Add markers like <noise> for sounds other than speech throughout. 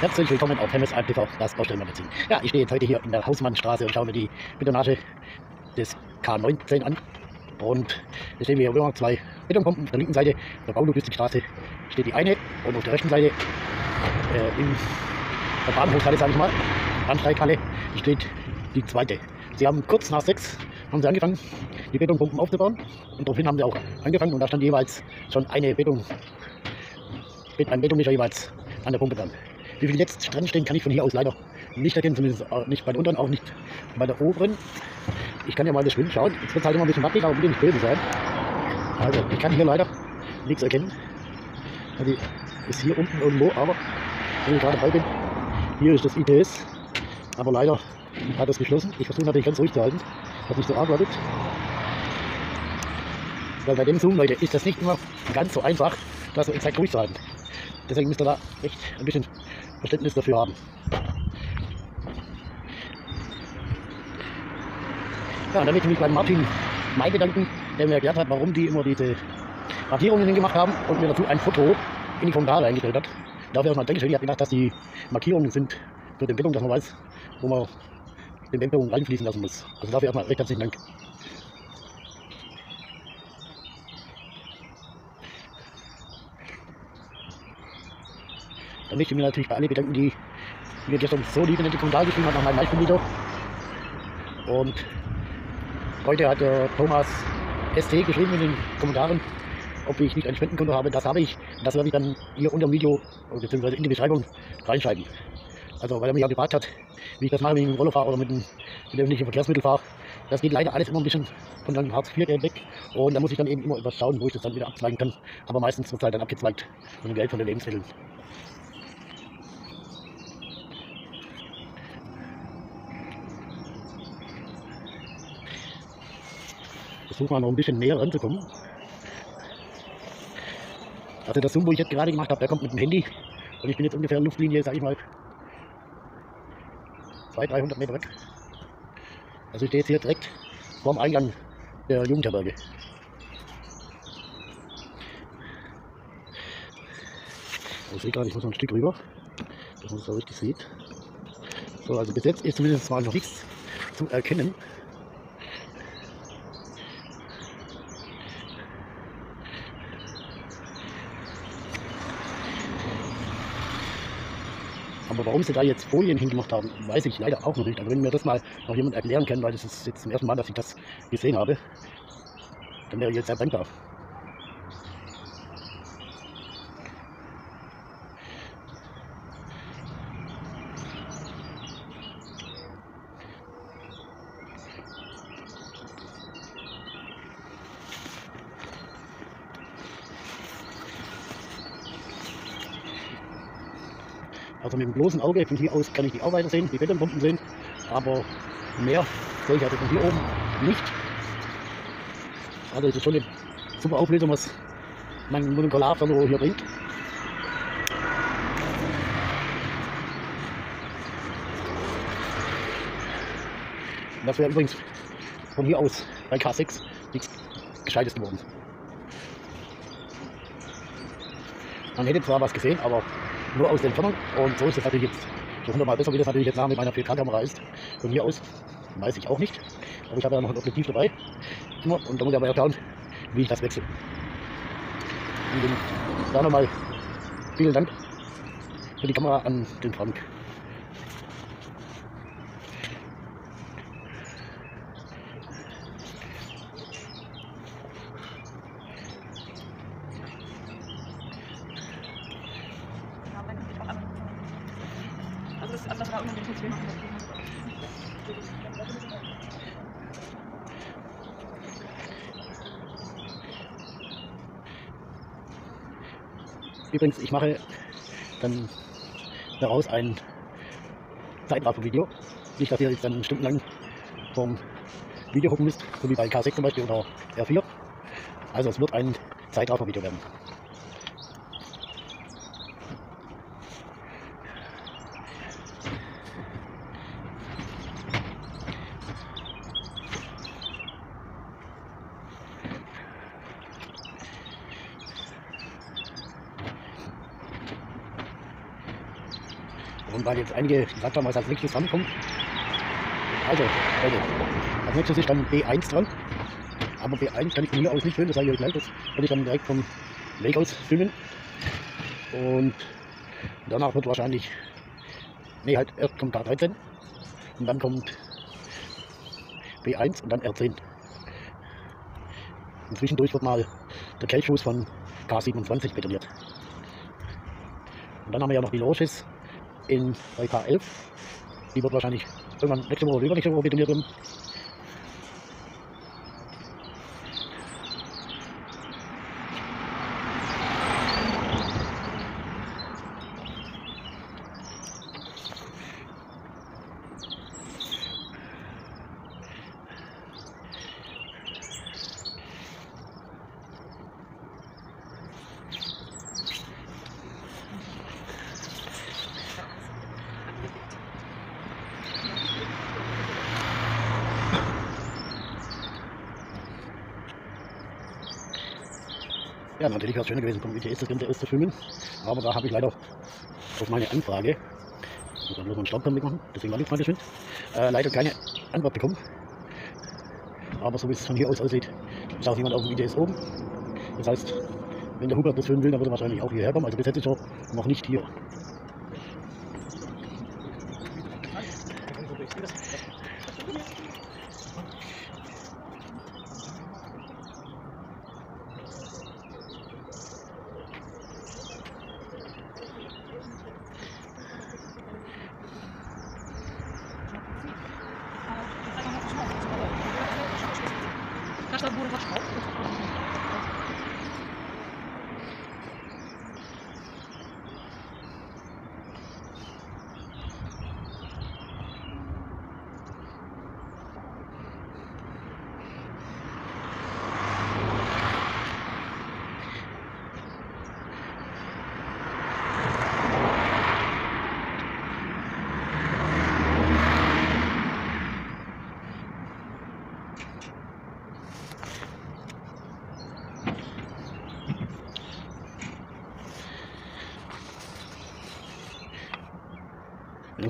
Herzlich willkommen auf Hemmes ATV, das Baustellenmagazin. Ja, ich stehe jetzt heute hier in der Hausmannstraße und schaue mir die Betonage des K19 an. Und hier stehen wir hier zwei Betonpumpen. Auf der linken Seite der Baulogistikstraße steht die eine und auf der rechten Seite äh, in der Bahnhofshalle, sage ich mal, Bahnsteighalle, steht die zweite. Sie haben kurz nach sechs haben sie angefangen, die Betonpumpen aufzubauen. Und daraufhin haben sie auch angefangen und da stand jeweils schon eine Beton, ein Betonmischer jeweils an der Pumpe dran. Wie viel jetzt dran stehen, kann ich von hier aus leider nicht erkennen, zumindest nicht bei der unteren, auch nicht bei der oberen. Ich kann ja mal das Schwimmen schauen. Jetzt wird es halt immer ein bisschen wackelig, aber bitte nicht böse sein. Also, ich kann hier leider nichts erkennen. Also, ist hier unten irgendwo, aber wenn ich gerade dabei bin, hier ist das ITS, aber leider hat es geschlossen. Ich versuche natürlich ganz ruhig zu halten, dass nicht so arg. Weil bei dem Zoom, Leute, ist das nicht immer ganz so einfach, das so exakt ruhig zu halten. Deswegen müsst ihr da echt ein bisschen Verständnis dafür haben. Ja, und dann möchte ich mich bei Martin May bedanken, der mir erklärt hat, warum die immer diese Markierungen gemacht haben und mir dazu ein Foto in die Kommentare eingestellt hat. Dafür erstmal Dankeschön. Ich habe gedacht, dass die Markierungen sind für den Beton, dass man weiß, wo man den Beton reinfließen lassen muss. Also dafür erstmal recht herzlichen Dank. Dann möchte ich mich natürlich bei allen bedanken, die mir gestern so lieb in den Kommentar geschrieben haben nach meinem Live-Video. Und heute hat der Thomas ST geschrieben in den Kommentaren, ob ich nicht ein Spendenkonto habe. Das habe ich. Das werde ich dann hier unter dem Video bzw. in die Beschreibung reinschreiben. Also weil er mich auch gefragt hat, wie ich das mache, wenn ich mit dem Roller fahre oder mit dem, mit dem öffentlichen Verkehrsmittel fahre. Das geht leider alles immer ein bisschen von dem Hartz IV Geld weg. Und da muss ich dann eben immer etwas schauen, wo ich das dann wieder abzweigen kann. Aber meistens wird es halt dann abgezweigt von dem Geld von den Lebensmitteln. Versuche mal noch ein bisschen näher ranzukommen. Also das Zoom, wo ich jetzt gerade gemacht habe, der kommt mit dem Handy und ich bin jetzt ungefähr in Luftlinie, sage ich mal, 200, 300 Meter weg. Also ich stehe jetzt hier direkt vorm Eingang der Jugendherberge. Ich sehe gerade, ich muss noch ein Stück rüber, dass man es so richtig sieht. So, also bis jetzt ist zumindest mal noch nichts zu erkennen. Warum sie da jetzt Folien hingemacht haben, weiß ich leider auch noch nicht. Aber wenn mir das mal noch jemand erklären kann, weil das ist jetzt zum ersten Mal, dass ich das gesehen habe, dann wäre ich jetzt sehr dankbar. Also mit dem bloßen Auge von hier aus kann ich die auch weiter sehen, die Betonpumpen sehen, aber mehr sehe ich also von hier oben nicht. Also es ist schon eine super Auflösung, was mein Monokularfernrohr hier bringt. Das wäre übrigens von hier aus bei K6 nichts Gescheites geworden. Man hätte zwar was gesehen, aber nur aus der Entfernung. Und so ist es natürlich jetzt schon hundertmal besser, wie das natürlich jetzt nach mit meiner 4K-Kamera ist. Von hier aus weiß ich auch nicht. Aber ich habe ja noch ein Objektiv dabei. Immer. Und da muss ich aber schauen, wie ich das wechsle. Und da nochmal vielen Dank für die Kamera an den Frank. Übrigens, ich mache dann daraus ein Zeitraffer-Video. Nicht, dass ihr jetzt dann stundenlang vom Video gucken müsst, so wie bei K6 zum Beispiel oder R4. Also es wird ein Zeitraffer-Video werden. Weil jetzt einige gesagt haben, was als nächstes drankommt. Also, Leute, als nächstes ist dann B1 dran. Aber B1 kann ich von hier aus nicht filmen, das sage ich euch gleich. Das werde ich dann direkt vom Lake aus filmen. Und danach wird wahrscheinlich, nee, halt erst kommt K13 und dann kommt B1 und dann R10. Und zwischendurch wird mal der Kelchfuß von K27 betoniert. Und dann haben wir ja noch die Loges in bei K11. Die wird wahrscheinlich irgendwann nächste Woche oder übernächste Woche betoniert werden. Ja, natürlich wäre es schöner gewesen, vom UTS das Ganze auszufilmen. Aber da habe ich leider auf meine Anfrage, muss man nur einen Staubkorn mitmachen, deswegen war ich mal geschwind, äh, leider keine Antwort bekommen. Aber so wie es von hier aus aussieht, ist auch jemand auf dem ITS oben. Das heißt, wenn der Hubert das filmen will, dann wird er wahrscheinlich auch hierher kommen. Also bis jetzt ist er noch nicht hier.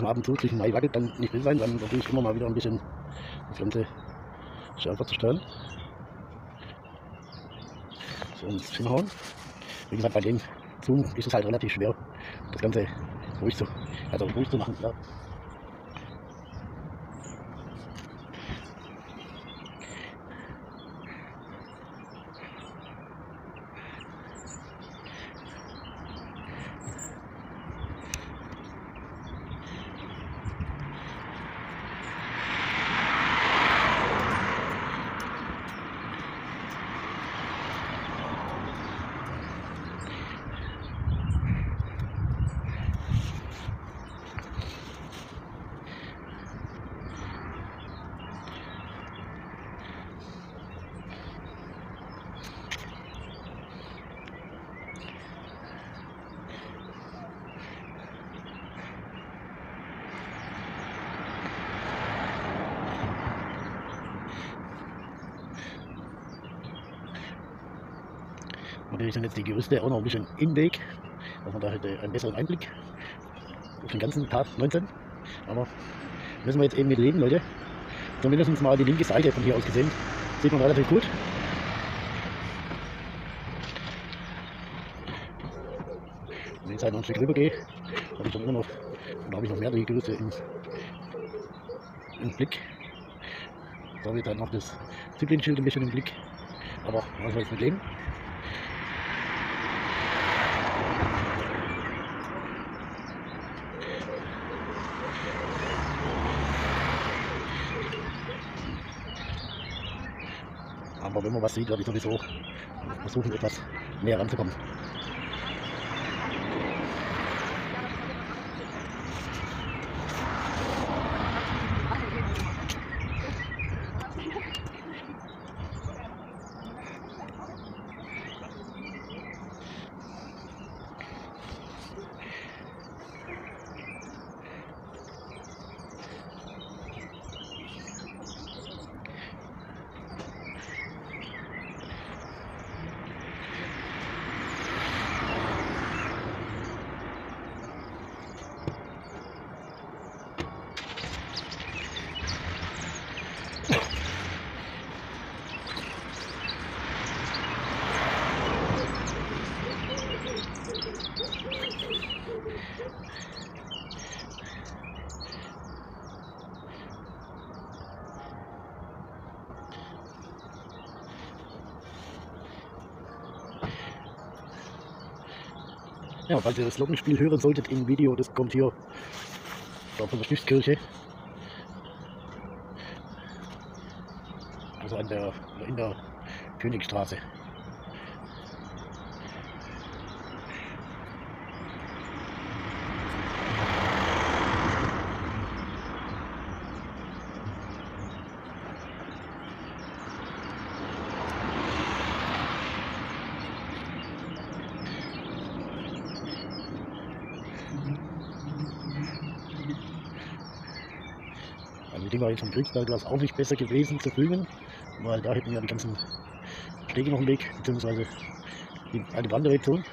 Wenn es mal ab und zu zwischen Mai wackelt, dann nicht will sein, dann versuche ich immer mal wieder ein bisschen das Ganze schärfer zu stellen. So ins hinhauen. Wie gesagt, bei dem Zoom ist es halt relativ schwer, das Ganze ruhig zu, also ruhig zu machen. Ja. Natürlich sind jetzt die Gerüste auch noch ein bisschen im Weg, dass man da hätte einen besseren Einblick auf den ganzen Tag 19. Aber müssen wir jetzt eben mit leben, Leute. Zumindest mal die linke Seite von hier aus gesehen. Sieht man relativ gut. Wenn ich jetzt halt noch ein Stück rüber gehe, habe ich dann immer noch, da habe ich noch mehr die Gerüste im, im Blick. Da habe ich dann noch das Zipplinschild ein bisschen im Blick. Aber was wir jetzt mit leben. Sieht, werde ich sowieso versuchen, etwas näher ranzukommen. Ja, falls ihr das Glockenspiel hören solltet im Video, das kommt hier da von der Stiftskirche. Also an der, in der Königstraße. Also Kriegsberg wäre es auch nicht besser gewesen zu filmen, weil da hätten wir die ganzen Stege noch im Weg, beziehungsweise eine Wanderreaktion.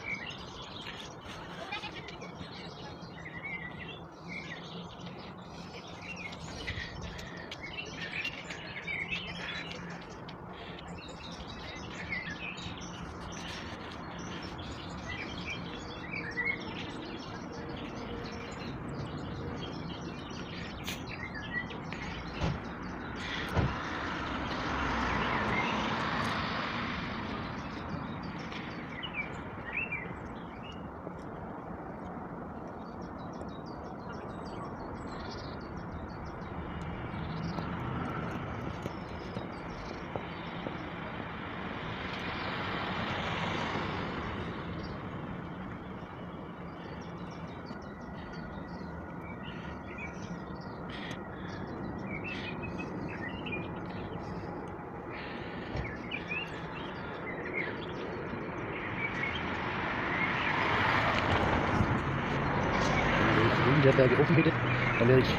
Wenn ich die Jugendherberge offen hätte, dann wäre ich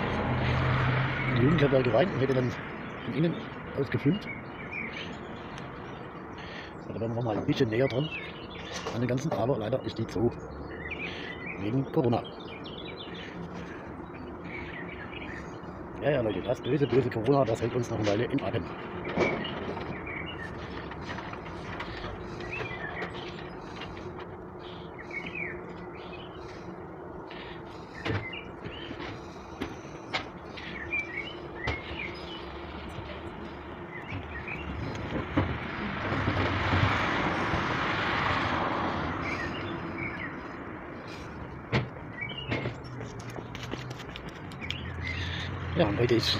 in die Jugendherberge rein und hätte dann von innen aus gefilmt. Da wären wir mal ein bisschen näher dran an den ganzen, aber leider ist die zu. Wegen Corona. Ja, ja, Leute, das böse, böse Corona, das hält uns noch eine Weile im Atem. Ist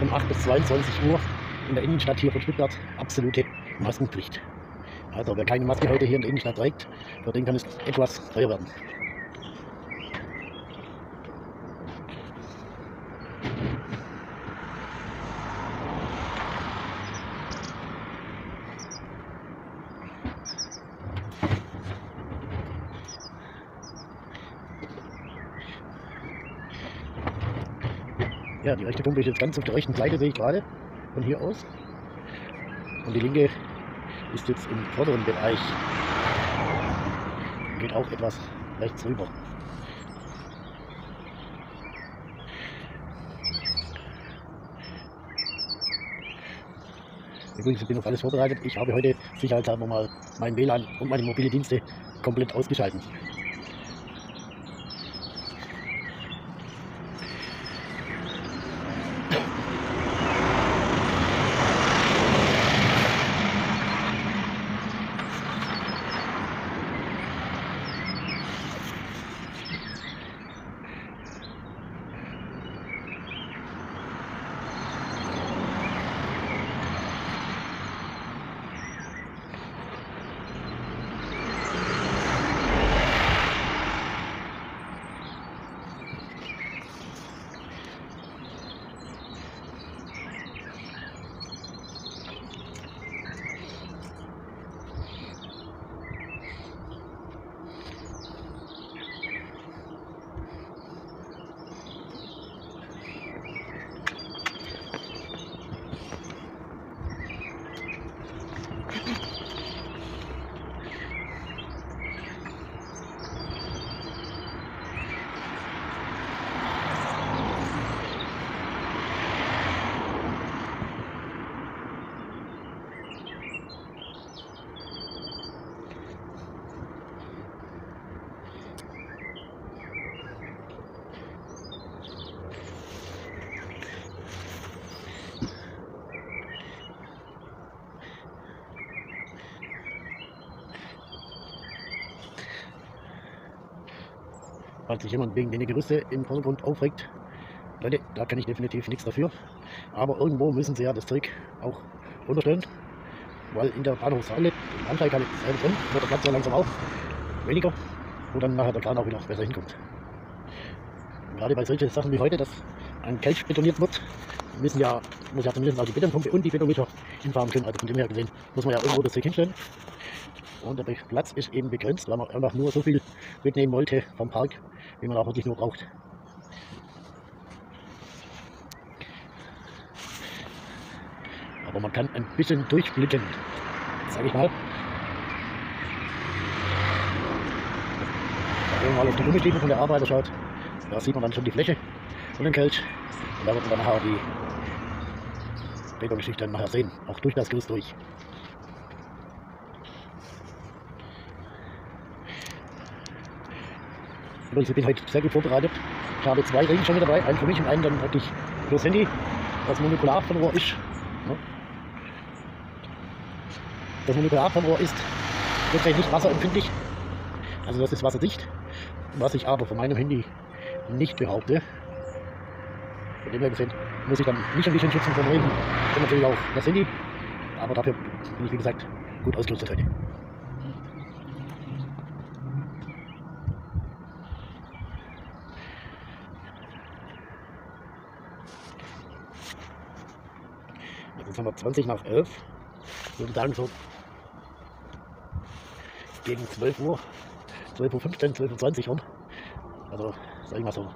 um 8 bis 22 Uhr in der Innenstadt hier von Stuttgart absolute Maskenpflicht. Also wer keine Maske heute hier in der Innenstadt trägt, für den kann es etwas teuer werden. Rechte Pumpe ist jetzt ganz auf der rechten Seite, sehe ich gerade, von hier aus. Und die linke ist jetzt im vorderen Bereich. Geht auch etwas rechts rüber. Übrigens, ich bin auf alles vorbereitet. Ich habe heute sicherheitshalber mal mein WLAN und meine mobile Dienste komplett ausgeschalten. Falls sich jemand wegen den Gerüste im Vordergrund aufregt. Leute, da kann ich definitiv nichts dafür. Aber irgendwo müssen sie ja das Zeug auch runterstellen. Weil in der Bahnhofshalle, im Ansteighalle selber drin, wird der Platz ja langsam auch weniger, wo dann nachher der Kran auch wieder besser hinkommt. Gerade bei solchen Sachen wie heute, dass ein Kelch betoniert wird, müssen ja, muss ja zumindest auch die Betonpumpe und die Betonmischer hinfahren können. Also von dem her gesehen muss man ja irgendwo das Zeug hinstellen. Und der Platz ist eben begrenzt, weil man einfach nur so viel mitnehmen wollte vom Park, wie man auch wirklich nur braucht. Aber man kann ein bisschen durchblicken, sag ich mal. Wenn man mal auf die Gummistiefel von der Arbeiter schaut, da sieht man dann schon die Fläche von dem Kelch. Und da wird man dann nachher die Betongeschichte dann nachher sehen, auch durch das Gerüst durch. Übrigens, ich bin heute sehr gut vorbereitet. Ich habe zwei Regenschirme dabei, einen für mich und einen dann wirklich fürs Handy, das monokular von Rohr ist. Das monokular von Rohr ist wirklich nicht wasserempfindlich, also das ist wasserdicht, was ich aber von meinem Handy nicht behaupte. Von dem her gesehen muss ich dann nicht ein bisschen schützen vom Regen, und natürlich auch das Handy, aber dafür bin ich wie gesagt gut ausgerüstet heute. Jetzt haben wir 20 nach 11. Ich würde sagen so gegen 12 Uhr, 12.15 Uhr, 12.20 Uhr rum. Also sag ich mal so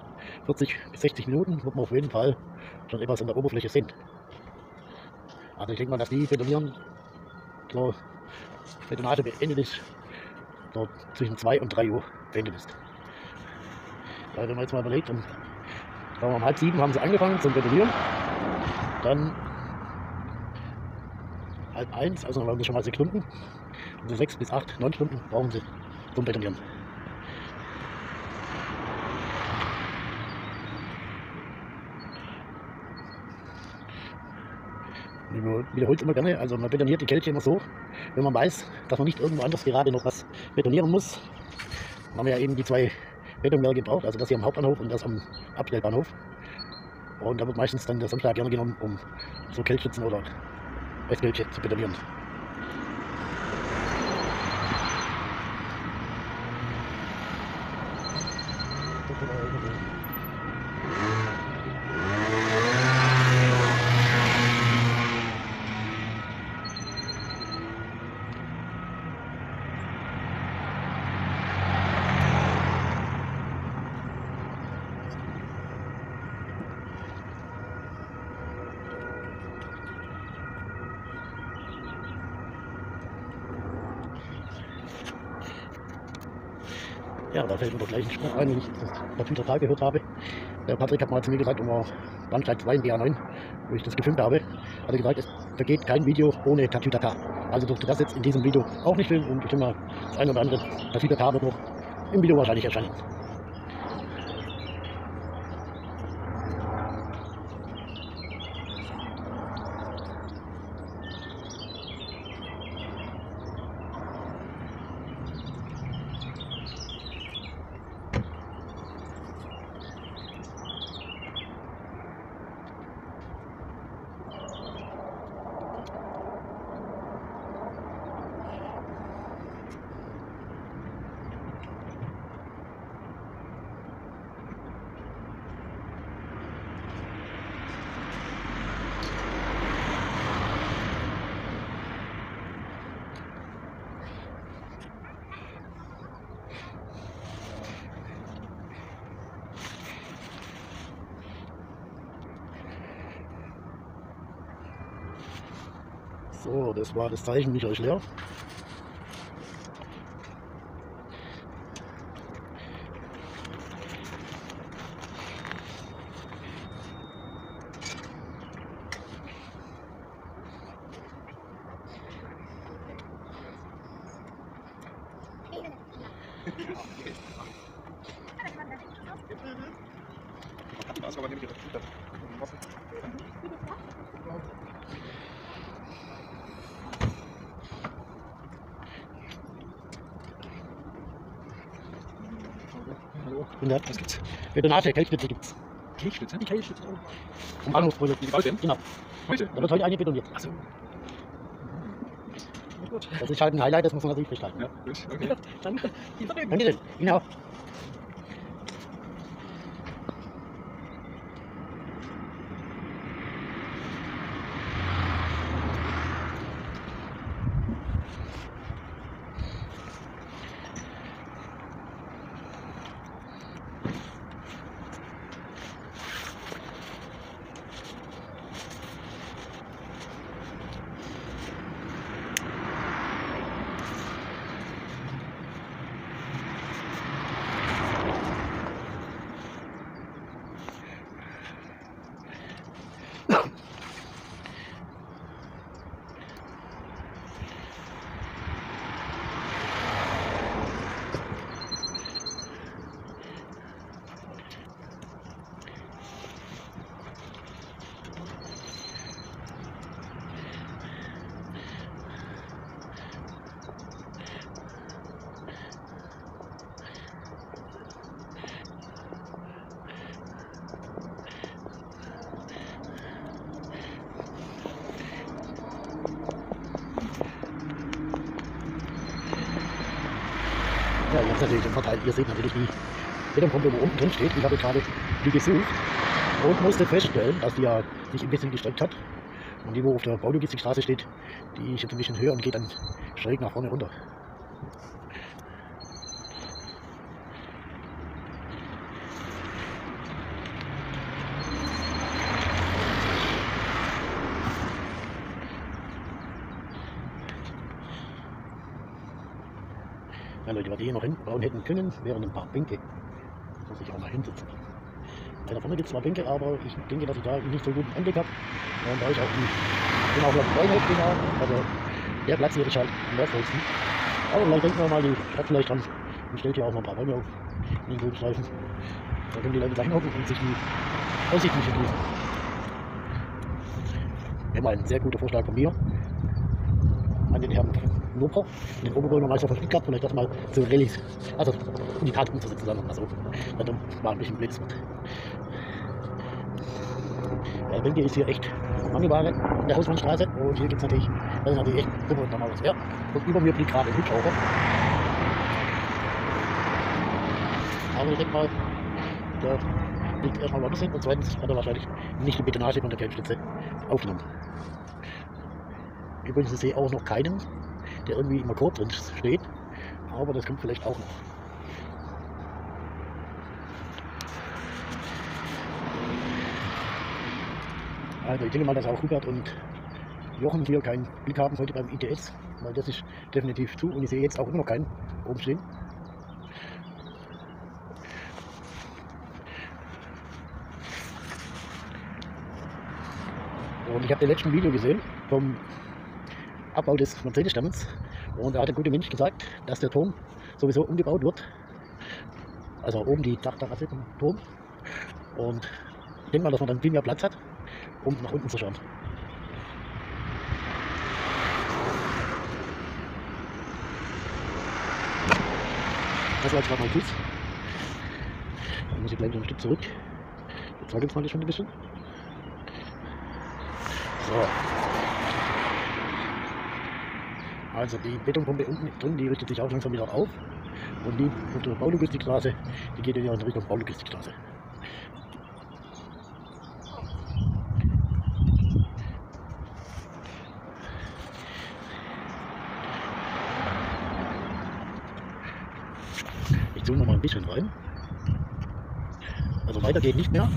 40 bis 60 Minuten wird man auf jeden Fall schon etwas in der Oberfläche sehen. Also ich denke mal, dass die Betonieren so Betonage beendet ist, so zwischen 2 und 3 Uhr beendet ist. Also wenn man jetzt mal überlegt, um, um halb sieben haben sie angefangen zum Betonieren, dann halb eins, also waren sie schon mal sechs Stunden. Also sechs bis acht, neun Stunden brauchen sie zum Betonieren. Ich wiederhole es immer gerne, also man betoniert die Kelche immer so, wenn man weiß, dass man nicht irgendwo anders gerade noch was betonieren muss. Dann haben wir ja eben die zwei Betonwerke gebraucht, also das hier am Hauptbahnhof und das am Abstellbahnhof. Und da wird meistens dann der Samstag gerne genommen, um so Kelchschützen oder Westkelche zu betonieren. Ja, da fällt mir doch gleich ein Spruch ein, wenn ich das dazu total gehört habe. Der Patrick hat mal zu mir gesagt, um Bandscheid 2 in BA9, wo ich das gefilmt habe, hat er gesagt, es vergeht kein Video ohne Tatütata. Also durfte das jetzt in diesem Video auch nicht filmen und ich denke mal, das eine oder andere Tatütata wird noch im Video wahrscheinlich erscheinen. So, das war das Zeichen Michael Schleer. Hallo. Der Was gibt's? Betonage, Kelchstütze gibt's. Kelchstütze? Die Kelchstütze. Am Bahnhofsbrücke. Die gebaut werden? Genau. Heute? Da wird heute eine betoniert. Achso. Gut. Das ist halt ein Highlight, das muss man natürlich festhalten. Ja, gut. Okay. Danke schön. Ihnen auch. Ja, jetzt natürlich den Vorteil, ihr seht natürlich die wo unten drin steht. Ich habe gerade die gesucht und musste feststellen, dass die ja sich ein bisschen gestreckt hat. Und die, wo auf der Baulogistikstraße steht, die ist jetzt ein bisschen höher und geht dann schräg nach vorne runter. Ja Leute, was die hier noch hinbauen hätten können, wären ein paar Bänke. Muss ich auch mal hinsetzen. Ja, da vorne gibt es zwar Bänke, aber ich denke, dass ich da nicht so guten Anblick habe. Und da ich auch die, bin auch noch Freiheit genau. Also der Platz hier ist halt am wertvollsten. Aber vielleicht denken wir mal die Stadt vielleicht dran und stellt hier auch noch ein paar Bäume auf in den Grünstreifen. Da können die Leute da hinhocken und sich die Aussicht nicht genießen. Wäre mal ein sehr guter Vorschlag von mir an den Herrn Nobroch, den Oberbürgermeister von Stuttgart, vielleicht das mal so realis also in die Tat umzusetzen, sagen wir mal so. Dann war ein bisschen blöd wird. Ja, ich denke, ist hier echt Mangelware in der Hausmannstraße und hier gibt es natürlich, das ist natürlich echt super nochmal was her. Und über mir fliegt gerade ein Hubschrauber. Aber ich denke mal, der liegt erstmal woanders hin und zweitens hat er wahrscheinlich nicht die Betonage von der Kelbstütze aufgenommen. Übrigens, ich sehe auch noch keinen, der irgendwie im Akkord drin steht. Aber das kommt vielleicht auch noch. Also ich denke mal, dass auch Hubert und Jochen hier keinen Blick haben heute beim ITS, weil das ist definitiv zu und ich sehe jetzt auch immer noch keinen oben stehen. Und ich habe den letzten Video gesehen vom Abbau des Mercedes-Sterns. Und da hat der gute Mensch gesagt, dass der Turm sowieso umgebaut wird. Also oben die Dachterrasse vom Turm. Und ich denke mal, dass man dann viel mehr Platz hat, um nach unten zu schauen. Das war jetzt gerade mal Fuß. Dann muss ich gleich wieder ein Stück zurück. Jetzt wackelt es mal schon ein bisschen. So. Also die Betonpumpe unten drin, die richtet sich auch langsam wieder auf. Und die der Baulogistikstraße, die geht ja in Richtung Baulogistikstraße. Ich zoome noch mal ein bisschen rein. Also weiter geht nicht mehr.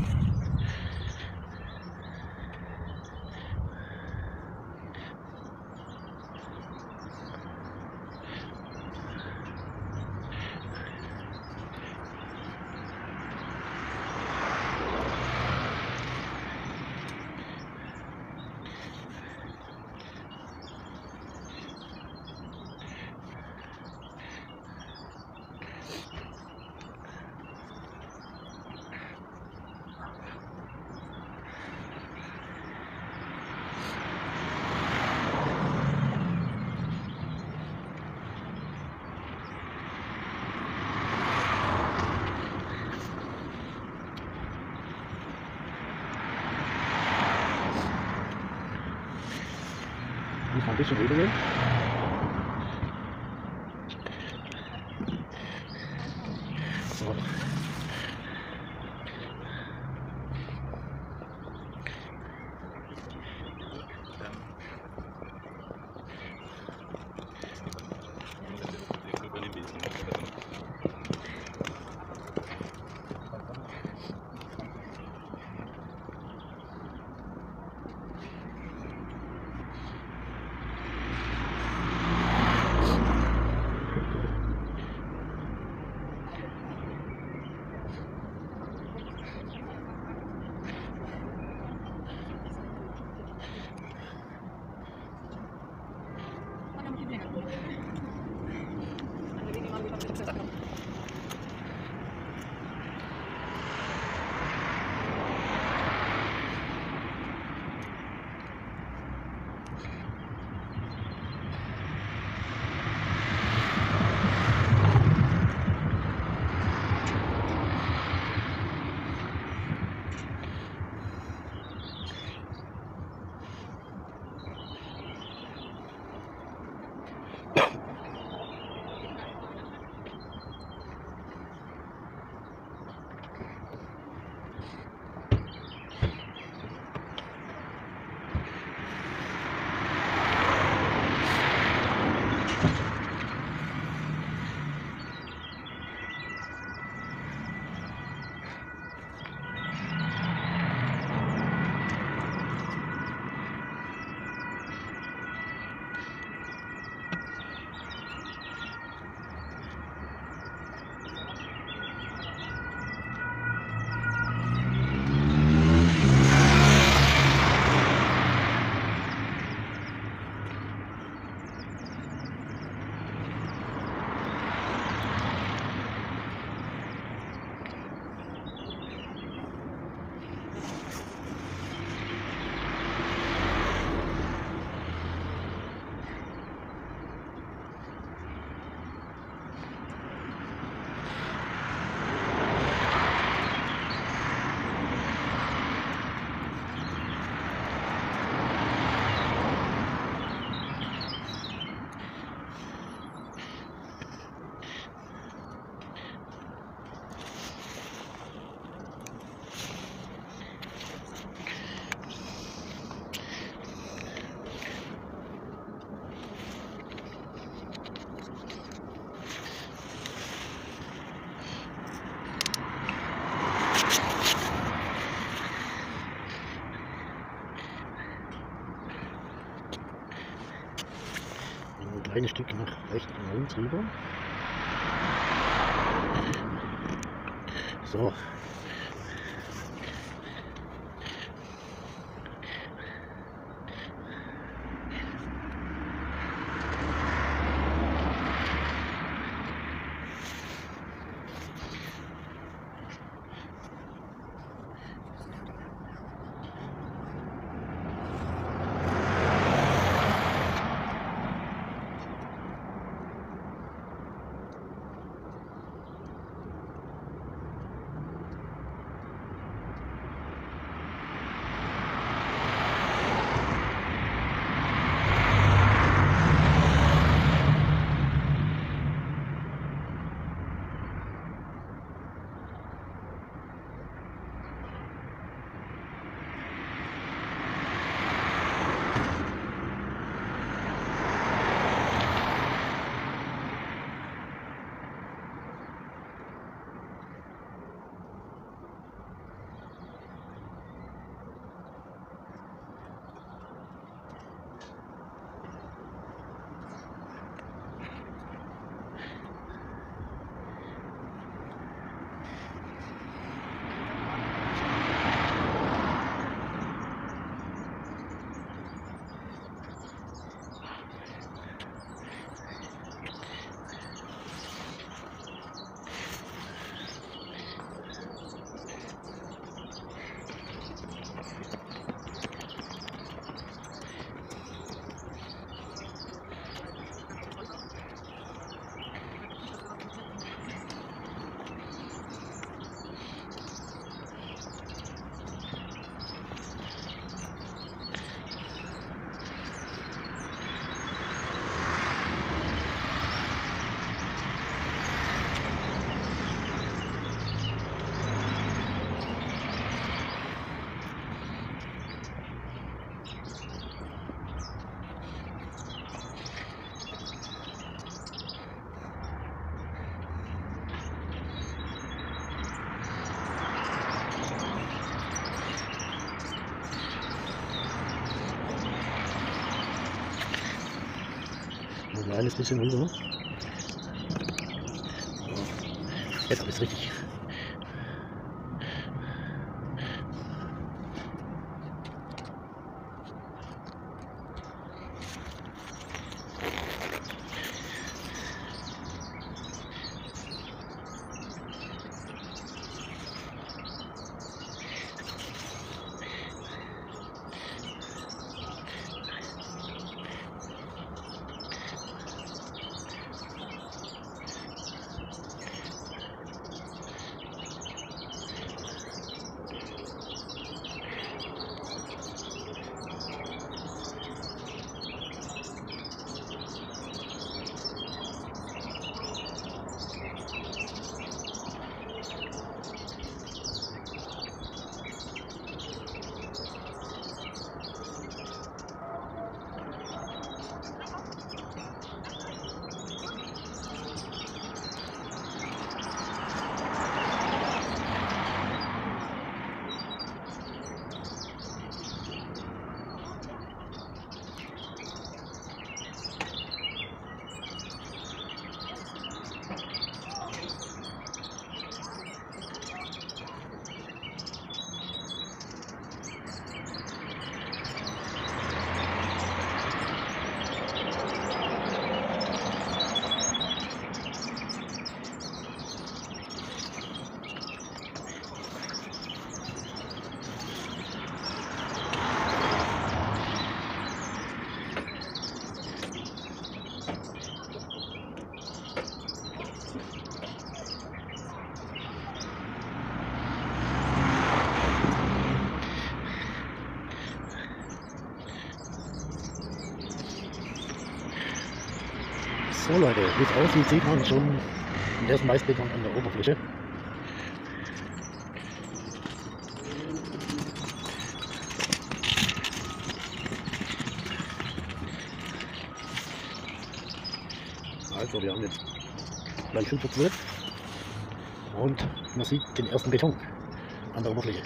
Noch ein bisschen ein Stück nach rechts und links rüber. So. Kleines bisschen rüber. Jetzt habe ich es richtig. So Leute, wie es aussieht, sieht man schon den ersten Maisbeton an der Oberfläche. Also wir haben jetzt gleich 5 vor 12 und man sieht den ersten Beton an der Oberfläche.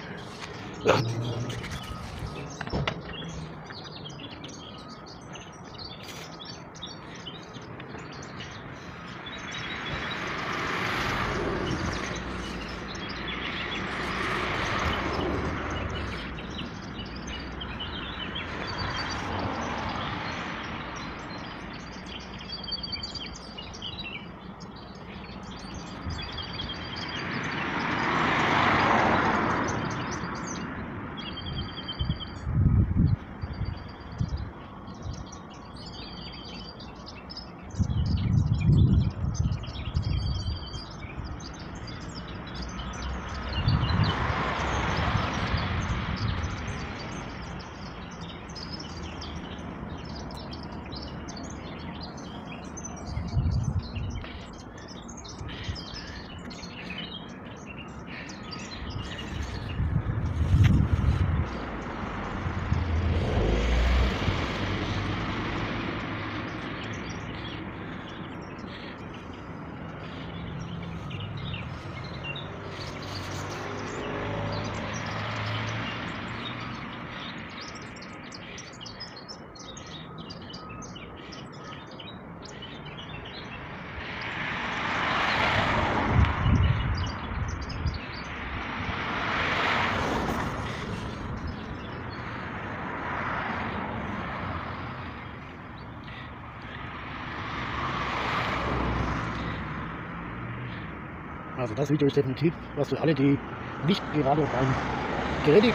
Also das Video ist definitiv was für alle, die nicht gerade beim Gerät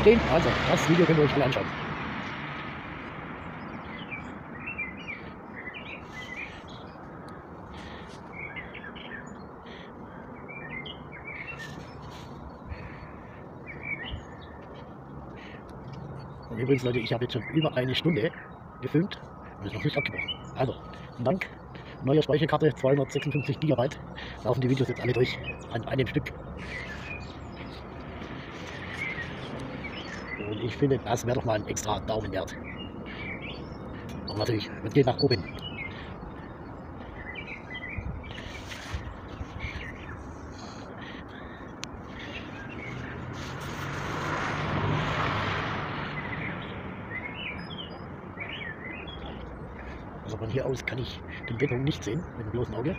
stehen. Also das Video könnt ihr euch alle anschauen. Und übrigens Leute, ich habe jetzt schon über eine Stunde gefilmt und ist noch nicht abgebrochen. Also, Dank neue Speicherkarte, 256 GB. Laufen die Videos jetzt alle durch an einem Stück. Und ich finde, das wäre doch mal ein extra Daumen wert. Aber natürlich, es geht nach oben. Also Von hier aus kann ich den Beton nicht sehen mit dem bloßen Auge.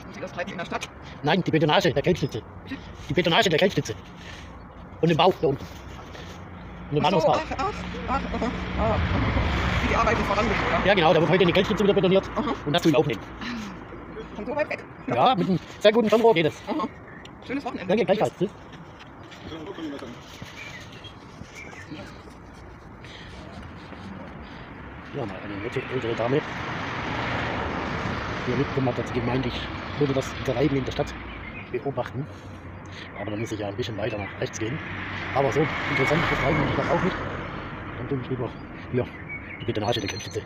Was muss ich das treiben in der Stadt? Nein, die Betonage der Kelchstütze. Die Betonage der Kelchstütze. Und im Bau da unten. Und im Ach so, Bahnhofsbau. ach, ach, ach, aha. Wie die Arbeiten vorangehen, oder? Ja genau, da wird heute eine Kelchstütze wieder betoniert. Und das tue ich aufnehmen. Von so weit weg. Ja, mit einem sehr guten Fernrohr geht es. Schönes Wochenende. Danke, gleichfalls. Tschüss. Ja, mal eine nette ältere Dame. Hier mitgemacht hat sie gemeint, ich würde das Treiben in der Stadt beobachten. Aber dann muss ich ja ein bisschen weiter nach rechts gehen. Aber so interessant betreiben ich das auch nicht. Dann tue ich lieber hier die Betonage der Kämpfstütze.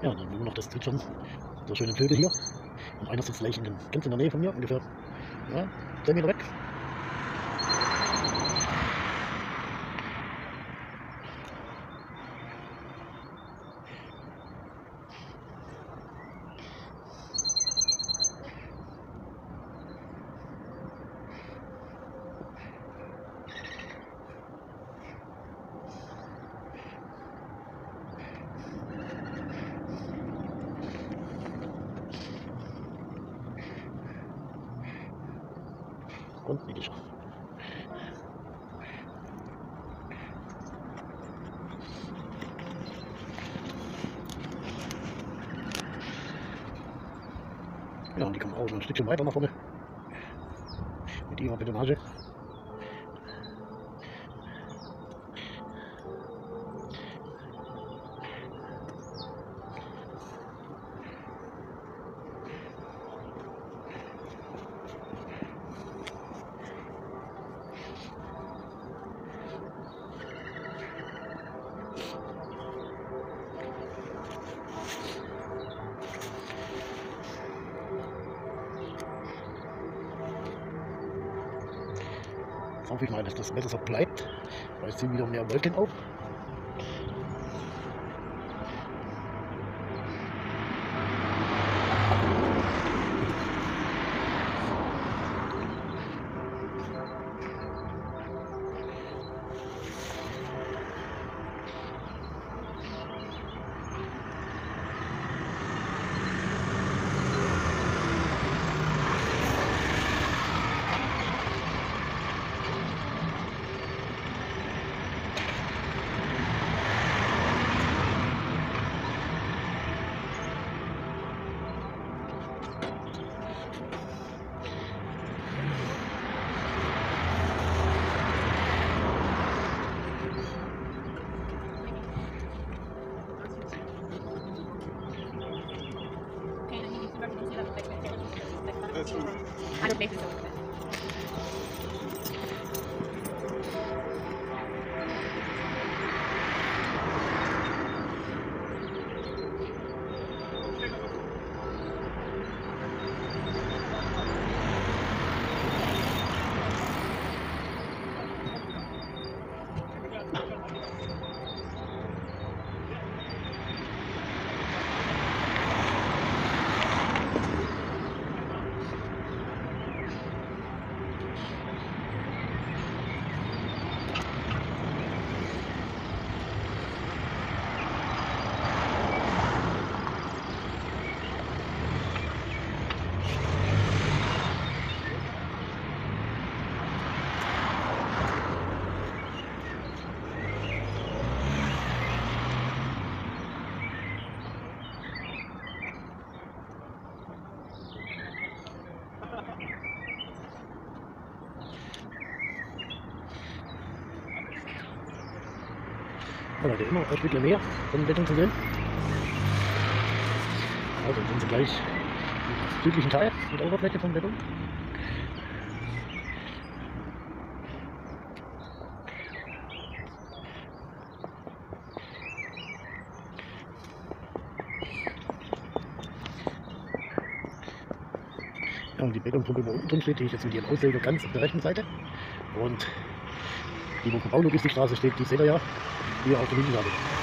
Ja, dann Zwitschern der schönen Vögel hier. Und einer sitzt gleich in den, ganz in der Nähe von mir, ungefähr ja, 10 Meter weg. und mittig. Ja, und die kommen auch noch ein ziehen wieder Leute, immer mehr von Beton zu sehen. Also sind sie gleich im südlichen Teil mit Oberfläche von Beton. Ja, und die Betonpumpe, wo unten drin steht, die ist jetzt mit ihrem Ausleger ganz auf der rechten Seite. Und die, wo der Baulogistikstraße steht, die seht ihr ja hier auf der linken Seite.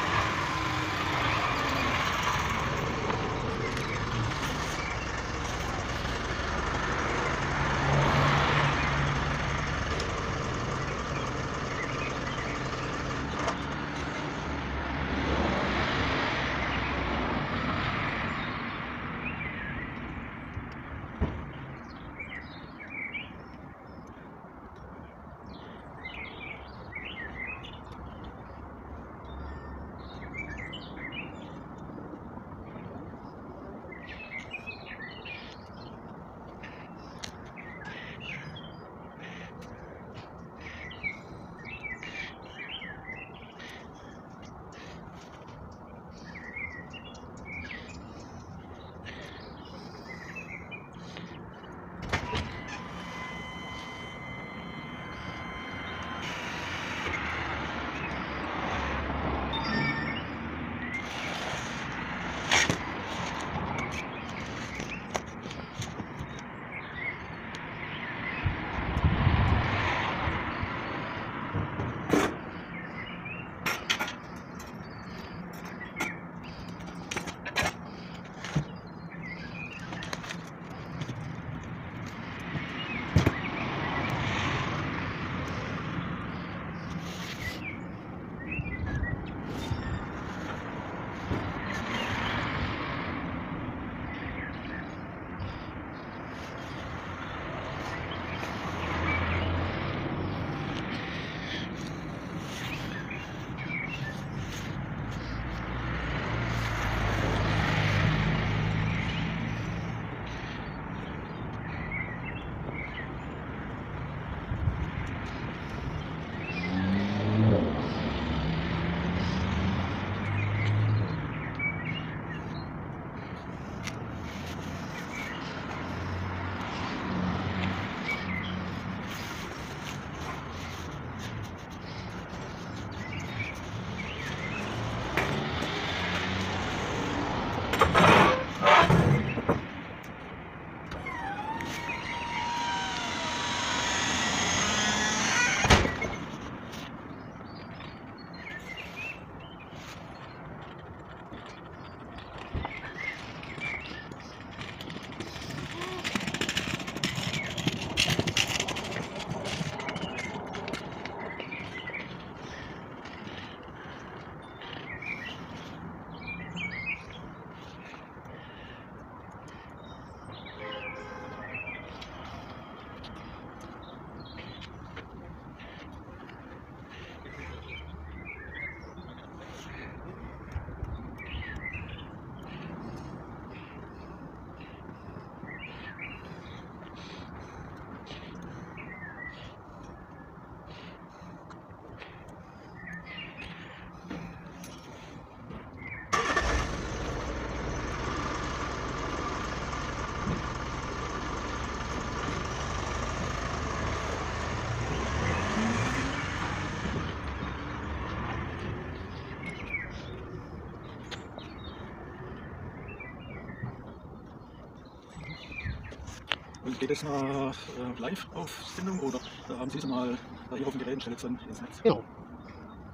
Und geht es noch äh, live auf Sendung oder äh, haben Sie es mal äh, hier auf dem Gerät es dann ins Netz? Genau.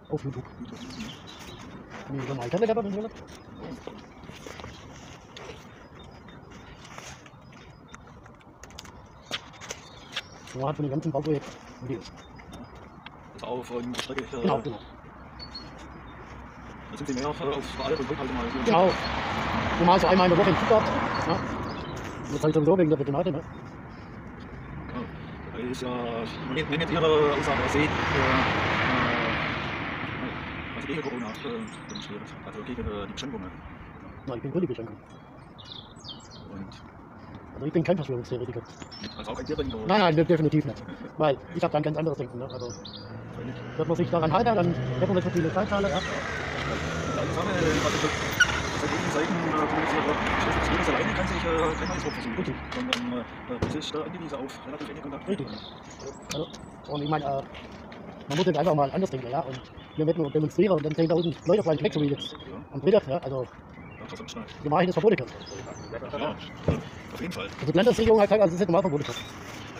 Auf YouTube. YouTube. Wenn ich mal Internet habe, dann soll das. So hat von dem ganzen Bauprojekt Videos. Das auch von der Strecke. Äh, Genau, genau. Da sind Sie mehr äh, auf der Alp und Rückhalte mal. Genau. Normal so einmal in der Woche in Stuttgart. Ja. Das halt sowieso wegen der Betonate, ne? Ja. Ist ja, man nennt nennt Ihre Aussage, Sie, äh, äh, also gegen Corona äh, demonstriert, also gegen äh, die Beschränkungen. Nein, ich bin für die Beschränkung. Und Also ich bin kein Verschwörungstheoretiker. also auch ein Tiertrinker. Nein, nein, de- definitiv nicht. Weil ich habe da ein ganz anderes Denken. Ne? Also wird man sich daran halten, dann hätte man nicht so viele Schallzahlen. Ja? Und eine Sache, was ich seit ewigen Zeiten äh, kommuniziere, Schleswig-Holstein alleine kann sich äh, kein Weißwurf versuchen. Richtig. Sondern äh, das ist äh, angewiesen auf relativ enge Kontakte. Richtig. Also, und ich meine, äh, man muss jetzt einfach mal anders denken. Ja? Und wir werden nur demonstrieren und dann 10.000 Leute vielleicht weg, so wie jetzt Ja, am Freitag. Ja? Also ja, Wahrheit ist verboten. wird. Ja, auf jeden Fall. Also die Landesregierung hat gesagt, also es ist normal verboten.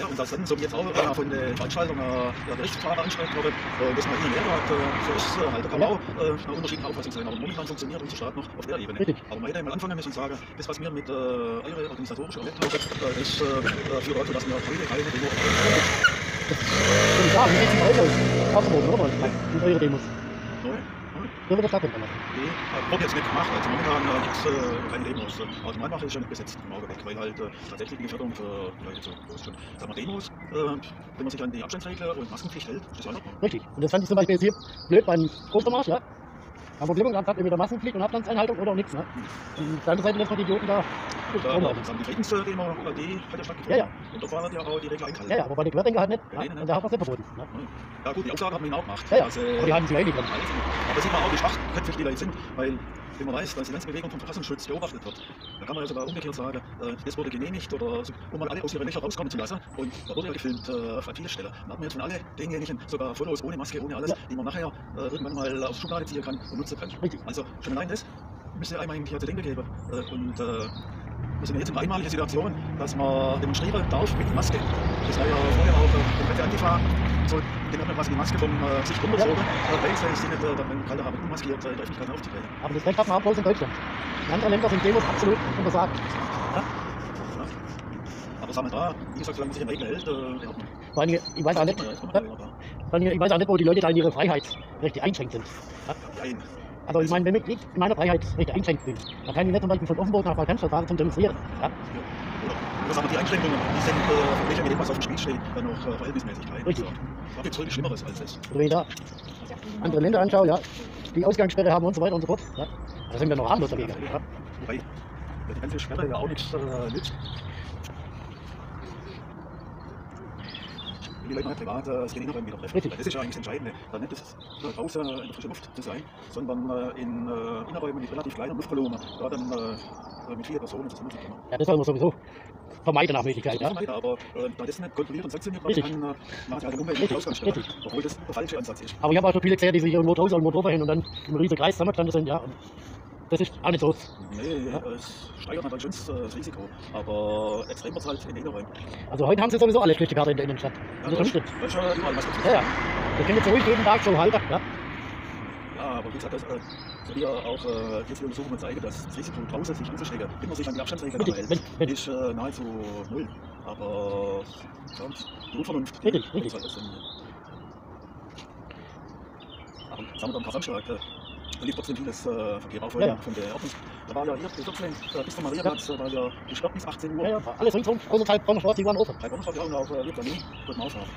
Ja, und das dann so jetzt auch äh, von der Veranstaltung äh, der Gerichtsfahrer anschreibt wurde, äh, dass man ihnen mehr hat, äh, so ist äh, halt, da kann man auch äh, unterschiedliche Auffassung sein. Aber momentan funktioniert unser Staat noch auf der Ebene. Richtig. Aber man hätte einmal anfangen müssen und sagen, das, was wir mit äh, eurer organisatorischen erlebt haben, äh, das äh, äh, führt dazu, dass wir heute keine Demo haben. Sage, wie sieht es heute aus? Verboten, oder? Und eure Demos. Neu? Neu? Wer wird das stattfinden? Nee, äh, wurde jetzt nicht gemacht. Also momentan äh, gibt es äh, keine Demos. Äh, Automatmache ist ja nicht besetzt im Augenblick, weil halt äh, tatsächlich die Gefährdung für die Leute zu groß ist. Und Sagen wir Demos, äh, wenn man sich an die Abstandsregeln und Maskenpflicht hält, ist das ja. Richtig. Und das fand ich zum Beispiel jetzt hier blöd beim Ostermarsch, ja? Haben Probleme gehabt, entweder Massenpflicht und Abstandseinhaltung oder auch nichts, ne? Und der anderen Seite lässt man die Idioten da Da rumlaufen. haben die äh, die hat ja stattgefunden. Ja, ja. Und dort waren ja auch die Regeln eingehalten. Ja, ja, aber bei den Querdenker halt nicht. Ja? Nee, nee, nee. Und da hat man es nicht verboten. Ne? Ja gut, die Aussage haben wir ihnen auch gemacht. Ja, ja. Also, Aber die halten sich einig dran. aber sieht man auch, wie schwachköpfig die Leute sind, weil wenn man weiß, dass die ganze Bewegung vom Verfassungsschutz beobachtet wird, dann kann man ja sogar umgekehrt sagen, äh, das wurde genehmigt oder so, um mal alle aus ihren Löcher rauskommen zu lassen. Und da wurde ja gefilmt äh, auf vielen Stellen. Da hat man jetzt von alle denjenigen sogar Fotos ohne Maske, ohne alles, Ja. die man nachher äh, irgendwann mal aufs Schublade ziehen kann und nutzen kann. Richtig. Also schon allein das müsste einmal hier zu denken geben. Und äh, wir sind jetzt in einer einmaligen Situation, dass man demonstrieren darf mit Maske. Das war ja vorher auch äh, komplette Antifa. So, den hat man quasi die Maske vom äh, Gesicht runtergezogen, äh, weil sie sich nicht äh, dann kalter haben, unmaskiert äh, in der Öffentlichkeit aufzutreten. Aber das Recht hat man auch bloß in Deutschland. In anderen Ländern sind Demos absolut untersagt. Ja. Aber sagen wir da, wie gesagt, solange man sich an Regeln hält, äh, ja, Vor allem, ich weiß auch nicht, ja, ja, ich weiß auch nicht, wo die Leute da in ihre Freiheitsrechte einschränkt sind. Ja? Also ich meine, wenn ich in meiner Freiheitsrechte einschränkt bin, dann kann ich nicht zum Beispiel von Offenburg nach Waldkamstadt fahren zum Demonstrieren. Ja? Oder, oder sagen wir, die Einschränkungen, die sind äh, verglichen mit dem, was auf dem Spiel steht, dann noch äh, Verhältnismäßigkeit. Richtig. Da gibt es wirklich Schlimmeres als das. Oder wenn ich da andere Länder anschaue, ja, die Ausgangssperre haben und so weiter und so fort. Ja? Da sind wir noch harmlos dagegen. Ja? Wobei ja, die ganze Sperre ja auch nichts äh, nützt. Die Leute privat äh, das Gehirn wieder treffen. Richtig. Das ist ja eigentlich das Entscheidende. Da nicht das, äh, draußen in der frischen Luft zu sein, sondern äh, in äh, Innenräumen mit relativ kleinem Luftvolumen, da dann äh, mit vielen Personen zusammen zu kommen. ja, das soll man sowieso vermeiden nach Möglichkeit. Ja? Ja. Aber äh, da das nicht kontrolliert und sanktioniert Richtig. kann, äh, macht ja eine Umwelt Richtig. Ausgangssperre. Richtig. Obwohl das der falsche Ansatz ist. Aber ich habe auch schon viele gesehen, die sich irgendwo draußen irgendwo drüber hin und dann im riesigen Kreis zusammengestanden sind. Ja? Und das ist auch nicht so. Nee, es steigert natürlich schon äh, das Risiko. Aber extrem wird es halt in den Innenräumen. Also heute haben sie sowieso alle schlechte Karte in der Innenstadt. Ja, Das stimmt. das ist ja überall was Ja, ja. Das können jetzt ruhig jeden Tag so halten. Ja? Ja, aber wie gesagt, das äh, ja auch äh, jetzt die Untersuchungen zeigen, dass das Risiko draußen sich anzustecken, wenn man sich an die Abstandsregeln hält, wenn- wenn- ist äh, nahezu null. Aber sonst die Unvernunft. die Richtig, richtig. halt Aber sagen wir am Kasamschlag, äh, da lief trotzdem vieles äh, Verkehr auf Ja, ja. von der Ordnung. Da war ja hier bis 14, äh, bis zum Mariaplatz, äh, war ja gesperrt bis 18 Uhr. Ja, ja, alles ringsum, von der Straße, die waren offen. Bei Donnerstag ja und auch äh, Berlin wird man aufhaben.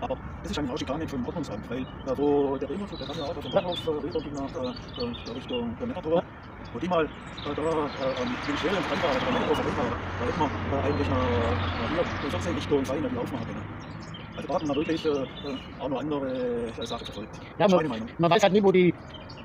Aber das ist eigentlich auch Schikane vom Ordnungsamt, weil äh, wo der Remus, der kann ja auch vom Bahnhof äh, rüber ging nach äh, äh, Richtung der Nettertor, wo die mal äh, da äh, am Ministerium dran war, oder Nettertor vorbei war, da hätte man äh, eigentlich nach, nach hier in 14 Richtung Feine die aufmachen können. Also da hat man wirklich äh, äh, auch noch andere äh, Sachen verfolgt. Ja, meine man, Meinung. man weiß halt nicht, wo die,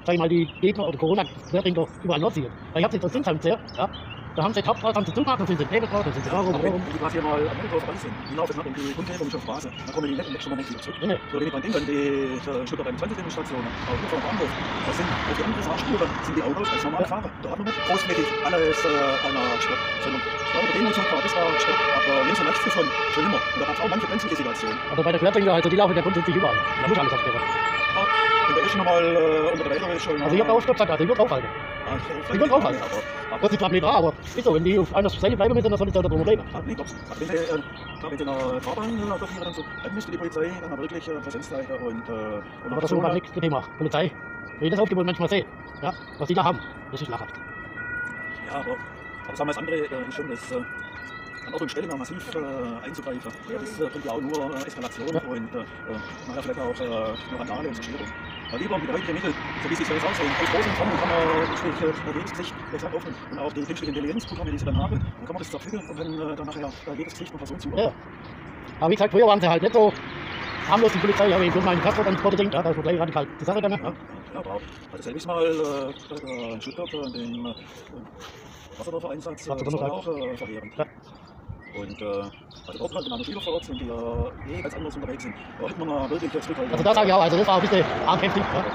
sag ich mal, die Gegner oder Corona-Querdenker überall hinziehen. Weil ich habe jetzt aus Sinsheim gesehen, ja, Da haben sie Hauptstraße, haben sie zugemacht, dann sind sie Nebelstraße, dann sind sie warum, Aber wenn gerade hier mal am Ende vorbei sind, die laufen nach die Kundgebung schon Straße, dann kommen die nicht schon mal nicht wieder zurück. Nee. So, wenn ich dran denke, an die Stuttgart 21 Demonstration, auf dem Bahnhof, da sind auf die andere Fahrspur sind die Autos als normale Fahrer. Da hat man nicht großmäßig alles äh, einer gestoppt, sondern ich glaube, den Zug war das war gestoppt, aber links und rechts davon schon immer. Und da gab es auch manche brenzlige Situationen. Aber bei der Querdenker, also die laufen ja grundsätzlich überall. Da muss alles absperren. Aber wenn der ist schon mal äh, unter der ist schon. Also ich habe auch Stopp also ich würde draufhalten. Ah, ich- Ich würde draufhalten. Aber, Das ist wahr, aber ist so, wenn die auf einer Stelle bleiben müssen, dann soll ich da. Aber wenn sie, äh, klar, in einer Fahrbahn äh, und so, dann müsste die Polizei dann wirklich äh, Präsenz zeigen und, äh, Aber das ist überhaupt nichts mit Thema. Polizei. Wenn ich das Aufgebot manchmal sehe, ja, was die da haben, das ist lachhaft. Ja, aber, aber sagen wir das andere äh, ist schon das, äh, an Ort und Stelle mal massiv äh, einzugreifen. Das äh, bringt ja auch nur äh, Eskalation und äh, äh, nachher vielleicht auch äh, eine Randale und Zerstörung. Ja, lieber mit heutigen Mitteln, so wie es sich jetzt aussehen, aus großen Formen kann man sprich, äh, jedes Gesicht exakt öffnen und auch die künstliche Intelligenzprogramme, die sie dann haben, dann kann man das zerpflücken und dann, äh, dann nachher äh, jedes Gesicht einer Person zuordnen. Ja. Aber wie gesagt, früher waren sie halt nicht so harmlos, die Polizei. Ja, wenn ich bloß mal in Kassel dann Sporte denkt, ja, da ist man gleich radikal zur Sache gegangen. Ja, ja, aber. Also selbst mal äh, äh, in Stuttgart äh, den äh, Wasserdorfer-Einsatz, äh, Ach, das war auch äh, verheerend. Ja. Und äh, also halt, wenn andere Schüler vor Ort sind, die ja eh ganz anders unterwegs sind, da hätte man mal wirklich jetzt zurückhalten. Also da sage ich auch, also das war ein bisschen arg heftig. Ja.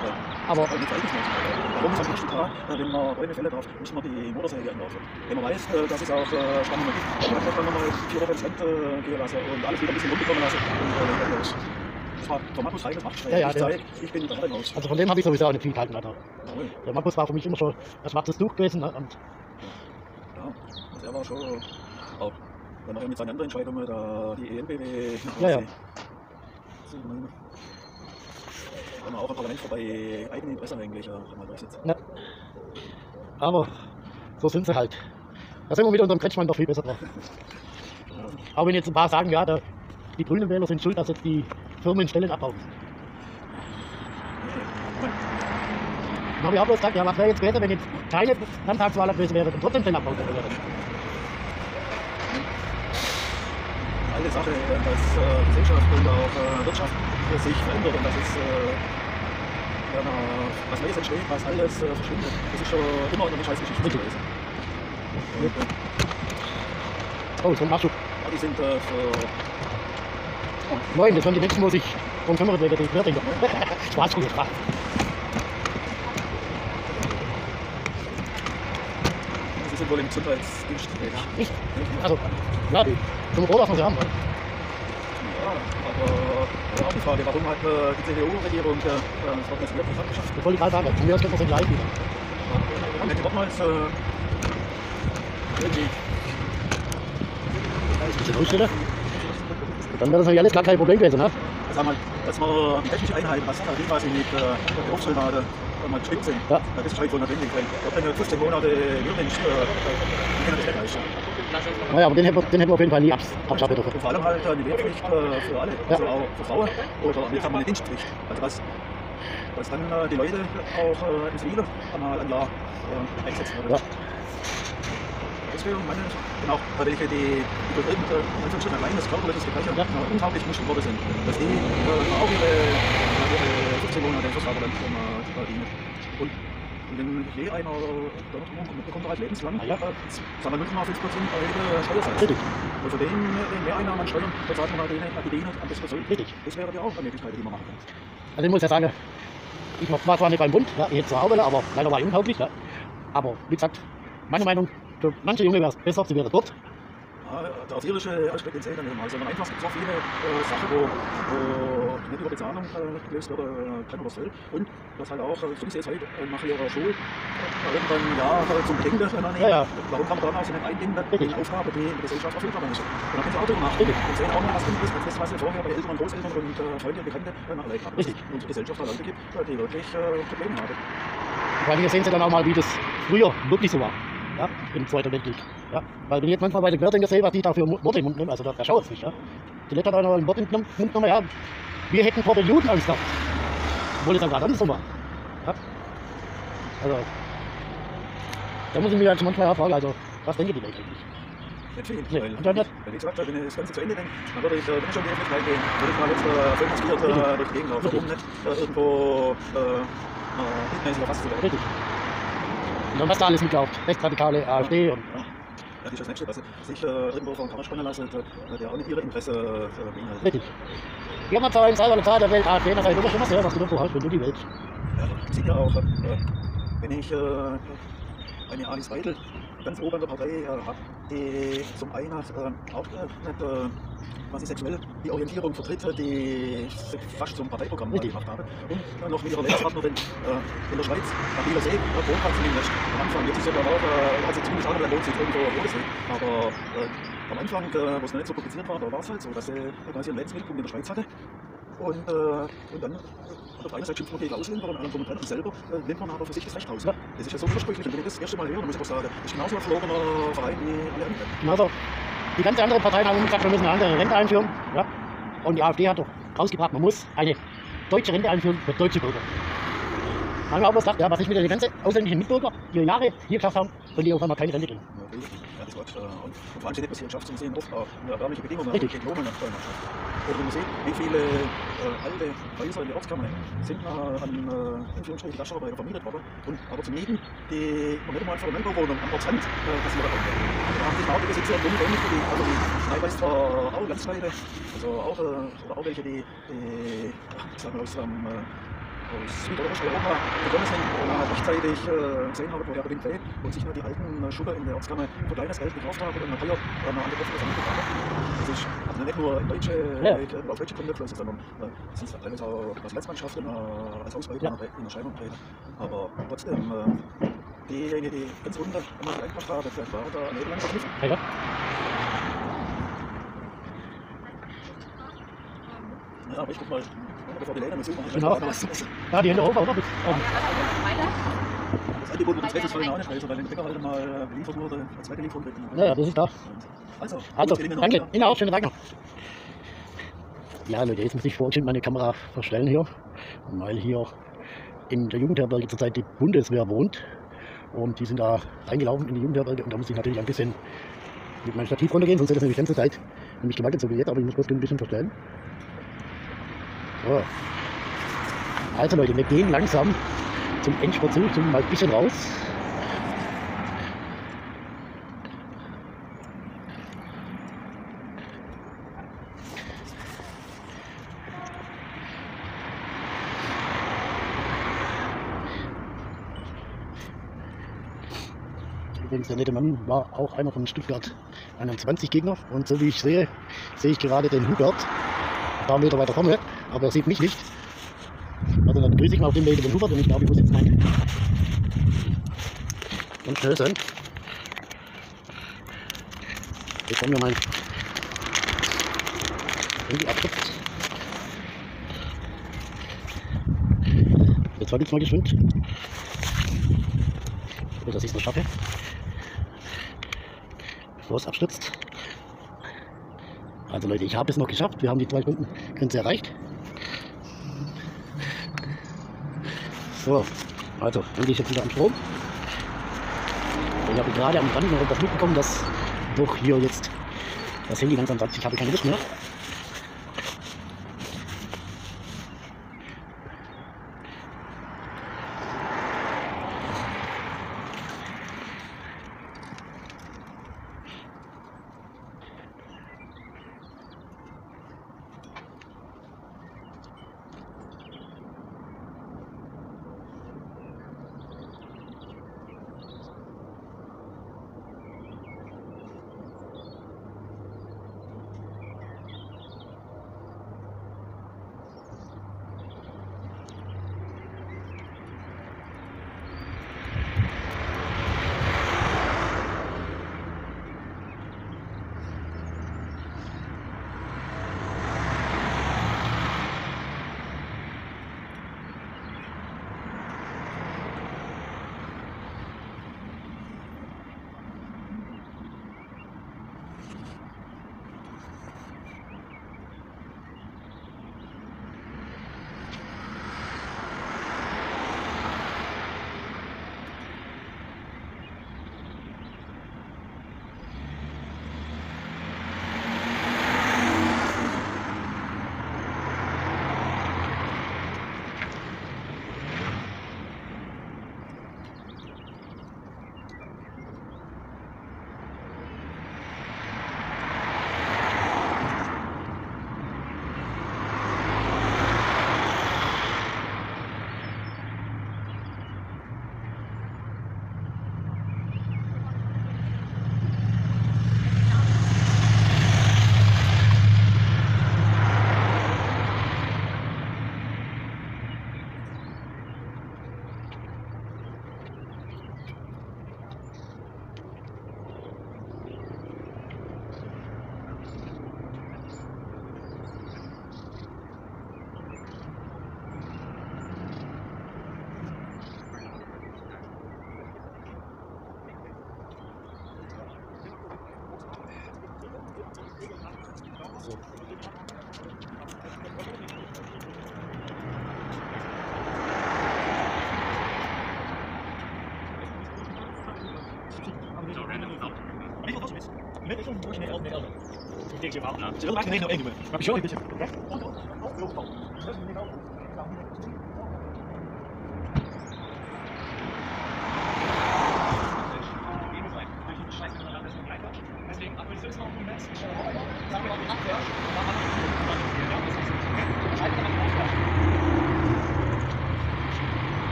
Aber Aber nicht verhältnismäßig. Warum ist am nächsten Tag, äh, wenn man Bäume fällen darf, muss man die Motorsäge anlaufen. Wenn man weiß, äh, dass es auch äh, Spannungen gibt, dann kann man mal vier Wochen ins Land äh, gehen lassen und alles wieder ein bisschen runterkommen lassen. Und, äh, dann los. Das war der Markus Heigl, macht Ja, ja, ich zeig, ich bin der Herrenhaus. also von dem habe ich sowieso auch nicht viel gehalten. Also. Jawohl. Der Markus war für mich immer schon ein schwarzes Tuch gewesen. Ne? Und Ja, also er war schon auch, wenn er mit seinen anderen Entscheidungen da die ENBW Ja, ja. Nehmen. Wenn man auch im Parlament vorbei eigene Interessen eigentlich äh, mal durchsetzt. Ja. Aber so sind sie halt. Da sind wir mit unserem Kretschmann doch viel besser drauf. Auch wenn jetzt ein paar sagen, ja, der, die grünen Wähler sind schuld, dass jetzt die Firmen Stellen abbauen. Dann habe ich auch bloß gesagt, ja, was wäre jetzt besser, wenn jetzt keine Landtagswahl gewesen wäre und trotzdem Stellen abbauen wäre. Eine Sache, dass äh, Gesellschaft und auch äh, Wirtschaft sich verändert und dass es äh, ja, was Neues entsteht, was alles äh, verschwindet. Das ist schon immer eine Scheißgeschichte Richtig. gewesen. Und, Oh, so ein Nachschub. ja, die sind äh, für Nein, das waren die Menschen, wo sich drum kümmern, wegen den Querdenker. Spaß, gut, Spaß. Sie sind wohl im Gesundheitsdienst tätig. Nicht? Also, ja, die dass wir sie haben. Ne? Ja, aber ja, auch die Frage, warum hat äh, die CDU-Regierung äh, äh, das Wort wirklich abgeschafft? Das wollte ich gerade sagen. Wir es gleich wieder. Haben hätte damals äh, irgendwie Ein bisschen ausstellen. Dann wäre das natürlich alles gar kein Problem gewesen. Ne? sagen wir, dass man die technische Einheit, was da quasi mit äh, Berufssoldaten äh, mal gestimmt sind, Ja. äh, das ist halt so notwendig. Ob eine 15 Monate Jungmensch, äh, äh, die können das nicht leisten. Naja, aber den hätten wir, den hätten wir auf jeden Fall nie abs abschaffen dürfen. Und vor allem halt äh, eine Wehrpflicht äh, für alle, Ja. also auch für Frauen oder jetzt haben wir eine Dienstpflicht. Also dass, dass dann äh, die Leute auch äh, im Zivile einmal ein Jahr äh, eingesetzt werden. Ja. Deswegen meine ich, genau, bei welche die, die durch irgendein Anführungsstrichen reines körperliches Gebrechen Ja. äh, unglaublich geworden sind, dass die äh, auch ihre, ihre 15 Monate Vertrag dann äh, verdienen. Und wenn je einer da noch kommt, bekommt er halt lebenslang, ja. äh, sagen wir 0,5 Prozent bei jeder Steuersatz. Richtig, Und von den, den Mehreinnahmen an Steuern bezahlt man denen, die denen am besten soll. richtig. Das wäre ja auch eine Möglichkeit, die man machen kann. Also ich muss ja sagen, ich war zwar nicht beim Bund, ja, hätte zwar auch wollen, aber leider war ich untauglich. Ja. Aber wie gesagt, meine Meinung, für manche Junge wäre es besser, sie wäre dort. Der erzieherische Aspekt in Zählen nehmen. Also einfach gibt so viele äh, Sachen, wo, wo nicht über Bezahlung äh, gelöst wird, äh, kann oder soll. Und das halt auch, äh, so wie sie jetzt heute äh, nach ihrer Schule äh, irgendwann ja äh, zum Denken äh, Ja, ja. Warum kann man da also nicht einbinden, die Aufgabe, die in der Gesellschaft erfüllt werden muss. Und dann können sie auch drüber. Richtig. Und sehen auch noch, was drin ist, als das, was sie vorher bei Eltern und Großeltern und äh, Freunden und Bekannten äh, nachlegt haben. Richtig. Und die Gesellschaft da Leute gibt, die wirklich äh, Probleme haben. Vor allem hier sehen Sie dann auch mal, wie das früher wirklich so war. Ja, im Zweiten Weltkrieg. Ja, weil wenn ich jetzt manchmal bei den Querdenker sehe, was die da für Worte im Mund nehmen, also da, da schaut es nicht. Ja. Die Leute hat auch noch ein Wort im Mund genommen, ja, wir hätten vor den Juden Angst gehabt. Obwohl es dann gerade andersrum war. Ja. Also, da muss ich mich halt manchmal fragen, also, was denken die Leute eigentlich? Nicht viel. Nee, weil, nicht. wenn ich gesagt habe, wenn ich das Ganze zu Ende denke, dann würde ich, äh, ich schon in die Öffentlichkeit gehen, würde ich mal jetzt äh, völlig maskiert äh, durch die Gegend laufen. Warum nicht äh, irgendwo äh, äh, hitmäßig erfasst zu werden? Richtig. Und dann was da alles mitläuft. Rechtsradikale, AfD und. Das ist das Nächste, dass sich äh, irgendwo vor den Kammer spannen lassen, äh, der auch nicht ihre Interesse äh, beinhaltet. Richtig. Wir haben zwar in selber eine Zahl der Welt AfD, das heißt, du musst immer sehen, was du davor hast, wenn du die willst. Ja, man sieht ja auch, äh, wenn ich äh, eine Alice Weidel ganz oben in der Partei äh, habe, die zum einen äh, auch äh, nicht äh, quasi sexuell die Orientierung vertritt, die ich fast zum Parteiprogramm Richtig. gemacht habe. Und dann noch mit ihrer Lebenspartnerin äh, in der Schweiz, am Wieler See, äh, wohnt hat zumindest am Anfang. Jetzt ist aber auch, äh, also zumindest auch, wohnt sie irgendwo am Bodensee. Aber äh, am Anfang, äh, wo es noch nicht so kompliziert war, da war es halt so, dass sie quasi ihren Lebensmittelpunkt in der Schweiz hatte. Und, äh, und dann auf einer Seite schimpft man gegen Ausländer und und dran und selber äh, nimmt man aber für sich das Recht raus. Ja. Das ist ja so widersprüchlich. Und wenn ich das, erste Mal höre, dann muss ich auch sagen, das ist genauso ein verlorener Verein wie alle anderen. Also, die ganzen anderen Parteien haben gesagt, wir müssen eine andere Rente einführen. Ja? Und die AfD hat doch rausgebracht, man muss eine deutsche Rente einführen für deutsche Bürger. Haben wir auch gesagt, ja, was ist mit den ganzen ausländischen Mitbürger, die Jahre hier geschafft haben, sollen die auf einmal keine Rente kriegen. Quatsch. Äh, und, und vor allem steht etwas hier in Schaft zum Sehen oft auch erbärmliche Bedingungen Richtig. in der Steuermannschaft. Oder wenn man sieht, wie viele äh, alte Häuser in der Ortskammer sind äh, an äh, Anführungsstrichen Gastarbeiter vermietet worden. Und aber zum Mieten, die noch nicht einmal für eine Neubauwohnung am Ortsrand äh, passiert haben. Da haben sich auch die Besitzer dumm ähnlich die, also die teilweise zwar auch Landsleute, also auch, äh, oder auch welche, die, die ach, ich sag mal, aus ähm, äh, aus Süd- oder Osteuropa gekommen sind rechtzeitig äh, gesehen haben, woher der Wind weht und sich nur die alten äh, Schuhe in der Ortskammer für kleines Geld gekauft haben und nachher äh, Profile vermittelt haben. Das ist also nicht nur in deutsche, Ja. äh, auf deutsche Gründe sondern äh, es ist teilweise auch als Landsmannschaften äh, als Ausbeuter Ja. in Erscheinung treten. Aber trotzdem, äh, diejenigen, die ganz unten immer reingemacht haben, das war da Edelmann verknüpft. Ja, ja. Ja, aber ich guck mal, Genau. das ja die Hände hoch, oder? Bis oben. Angebot wird uns Zweifelsfall auch nicht reichen, weil der Bäcker halt mal äh, beliefert wurde, wird. Ja, ja, das ist da. Also, Also, danke. Ihnen auch, schönen Tag noch. Ja, Leute, jetzt muss ich vorhin meine Kamera verstellen hier, weil hier in der Jugendherberge zurzeit die Bundeswehr wohnt. Und die sind da reingelaufen in die Jugendherberge und da muss ich natürlich ein bisschen mit meinem Stativ runtergehen, sonst wird das nämlich die ganze Zeit nämlich gewaltet so wie jetzt, aber ich muss bloß ein bisschen verstellen. So. Also Leute, wir gehen langsam zum Endspurt zu, zum mal ein bisschen raus. Übrigens, der nette Mann war auch einer von Stuttgart 21 Gegner. Und so wie ich sehe, sehe ich gerade den Hubert paar Meter weiter vorne, aber er sieht mich nicht. Also dann grüße ich mal auf dem Weg den Hubert und ich glaube, ich muss jetzt mal ganz schnell sein. Bevor mir mein Handy abstürzt. Jetzt warte ich mal geschwind. So, dass ich es noch schaffe. Bevor es abstürzt. Also Leute, ich habe es noch geschafft. Wir haben die zwei Stunden Grenze erreicht. So, also, dann ich jetzt wieder am Strom. Ich habe gerade am Rand noch etwas mitbekommen, dass doch hier jetzt das Handy langsam sagt, ich habe keine Lust mehr.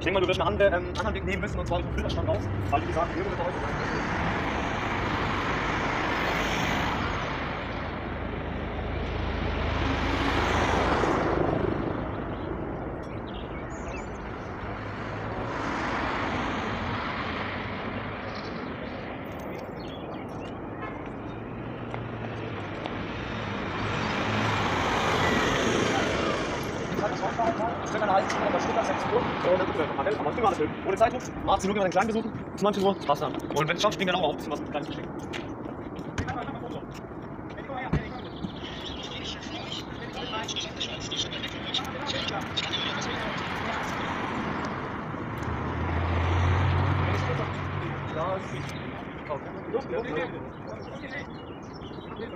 Ich denke mal, du wirst einen anderen, ähm, anderen Weg nehmen müssen, und zwar durch den Filterstand raus, weil wie gesagt, hier wird heute ohne Zeitdruck, um 18 Uhr gehen wir den Kleinen besuchen, um 19 Uhr Spaß haben. Und wenn es schafft, springen wir dann auch auf, ein bisschen was mit Kleines zu schicken.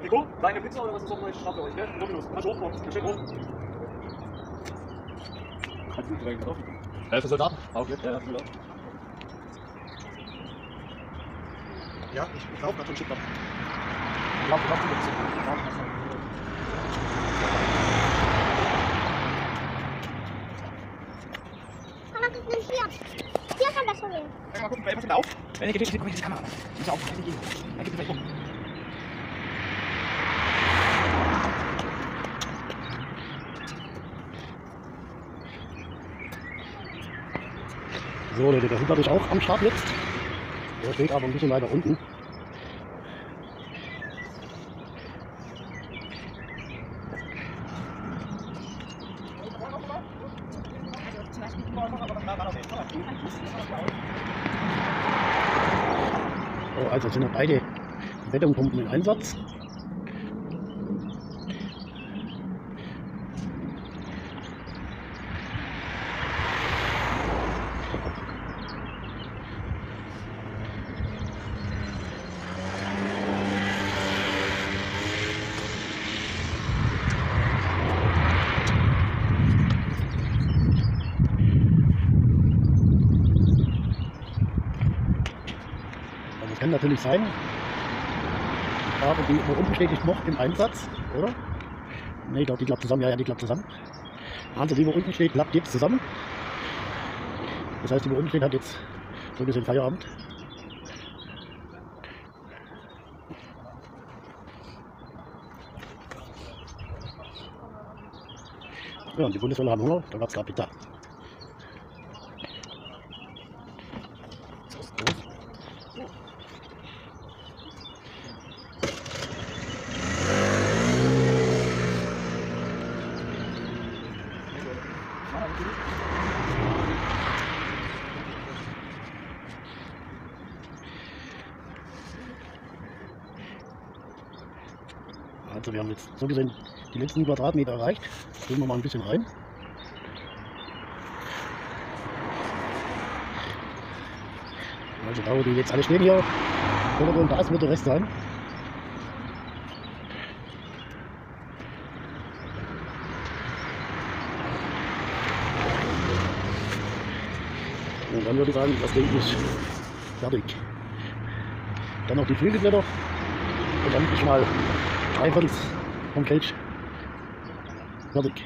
Nico, deine Pizza oder was ist auf meine Strafe euch, gell? Dominus, kannst du hochkommen, kannst du hoch. Kannst du direkt drauf? Elf Soldaten? Ah, okay. Ja, ja, gut. Ja, ich, ich laufe gerade schon Schiff Lauf, lauf, lauf, Mama, guck mal hier. Hier kann das gehen. Mal gucken, da auf? Wenn ich geht, guck ich die Kamera. Muss auf, ich gehen. Dann geht vielleicht um. So Leute, der Hubert ist auch am Start jetzt. Der steht aber ein bisschen weiter unten. So, also sind noch beide Betonpumpen im Einsatz. Sein, aber die steht, ist noch im Einsatz, oder? Ne, ich glaube, die klappt zusammen. Ja, ja, die klappt zusammen. Also die, wo unten steht, klappt jetzt zusammen. Das heißt, die, wo unten steht, hat jetzt so gesehen Feierabend. Ja, und die Bundeswehr haben Hunger, da gab es gerade Pizza. Also wir haben jetzt so gesehen die letzten Quadratmeter erreicht. Gehen wir mal ein bisschen rein. Also da wo die jetzt alle stehen hier, Vordergrund, das wird der Rest sein. Und dann würde ich sagen, das Ding ist fertig. Dann noch die Flügelblätter und dann ist mal drei homepage. Dat ik.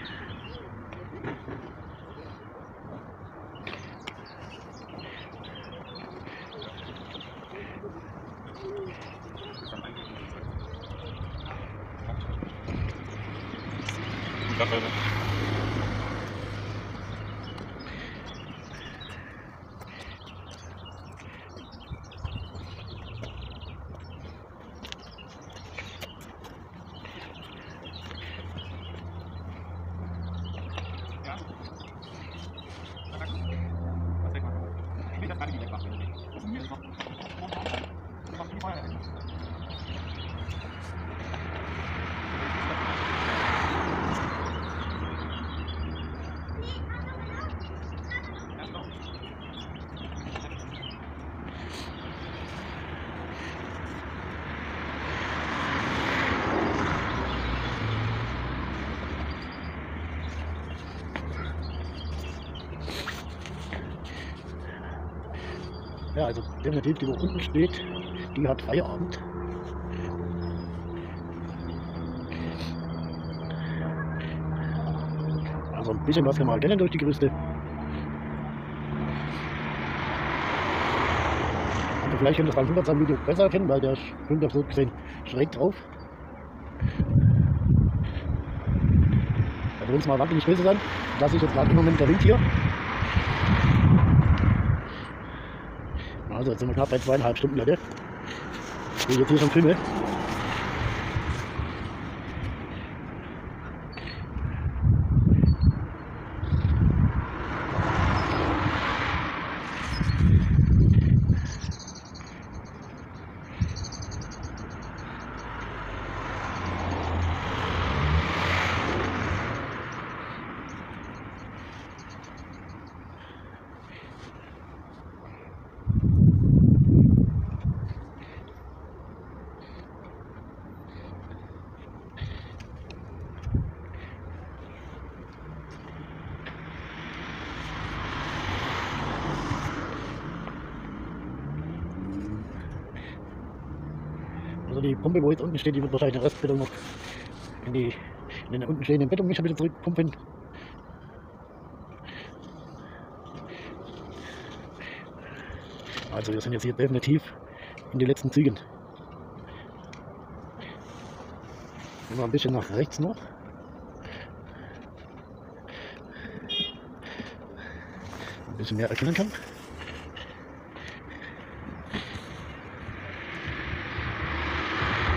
Dat Also definitiv, die wo unten steht, die hat Feierabend. Also ein bisschen was kann man erkennen durch die Gerüste. Aber vielleicht könnt ihr das beim 100 Video besser erkennen, weil der schwimmt so gesehen schräg drauf. Da will es mal wahnsinnig böse sein. Das ist jetzt gerade im Moment der Wind hier. Also jetzt sind wir knapp bei zweieinhalb Stunden, Leute. Ich jetzt hier schon filme. Also die Pumpe, wo jetzt unten steht, die wird wahrscheinlich den Restbeton noch in, die, in den unten stehenden Beton wieder zurückpumpen. Also wir sind jetzt hier definitiv in den letzten Zügen. Immer ein bisschen nach rechts noch. Ein bisschen mehr erkennen kann.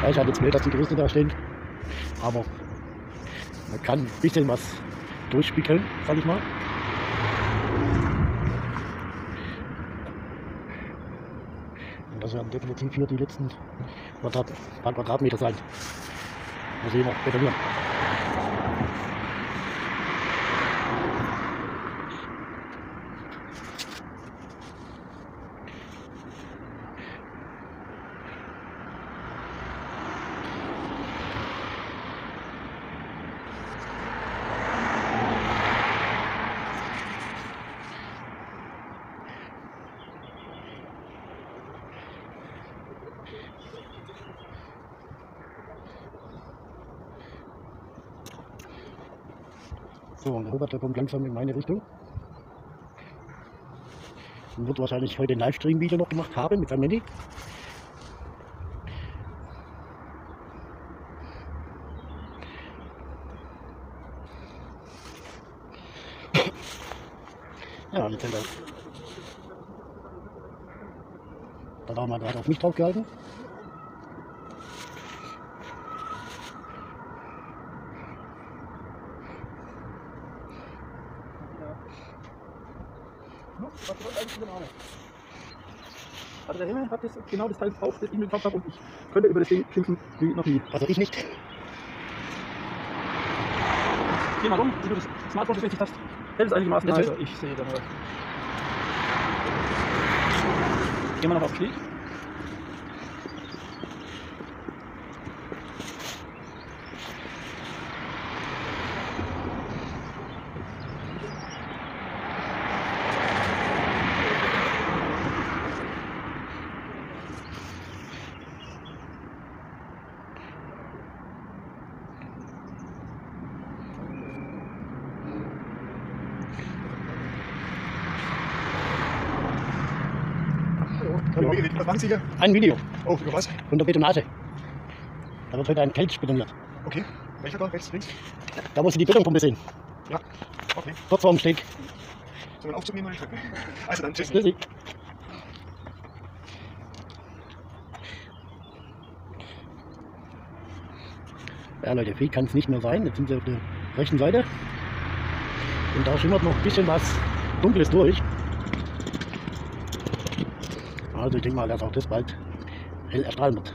Ja, ich habe jetzt Bild, dass die Gerüste da stehen. Aber man kann ein bisschen was durchspiegeln, sag ich mal. Und das werden definitiv hier die letzten paar Quadratmeter sein. Muss ich noch betonieren. Und der kommt langsam in meine Richtung. Und wird wahrscheinlich heute ein Livestream-Video noch gemacht haben mit seinem Handy. Ja, und jetzt sind wir. Da haben wir gerade auf mich drauf gehalten. genau das Teil drauf, das ich mir gekauft habe und ich könnte über das Ding kämpfen wie noch nie. Also ich nicht. Geh mal rum, wie du das Smartphone ist richtig fast. Hält es einigermaßen. Also ich sehe da mal. Gehen wir noch auf Krieg. 20er? Ein Video. Oh, über was? Unter Betonage. Da wird heute ein Kelch betoniert. Okay. Welcher da? Rechts, links? Da muss ich die Betonpumpe sehen. Ja. Okay. Kurz vorm Steg. Sollen wir Aufzug nehmen oder? <laughs> Also dann tschüss. Tschüssi. Ja Leute, viel kann es nicht mehr sein. Jetzt sind sie auf der rechten Seite. Und da schimmert noch ein bisschen was Dunkles durch. Also ich denke mal, dass auch das bald hell erstrahlen wird.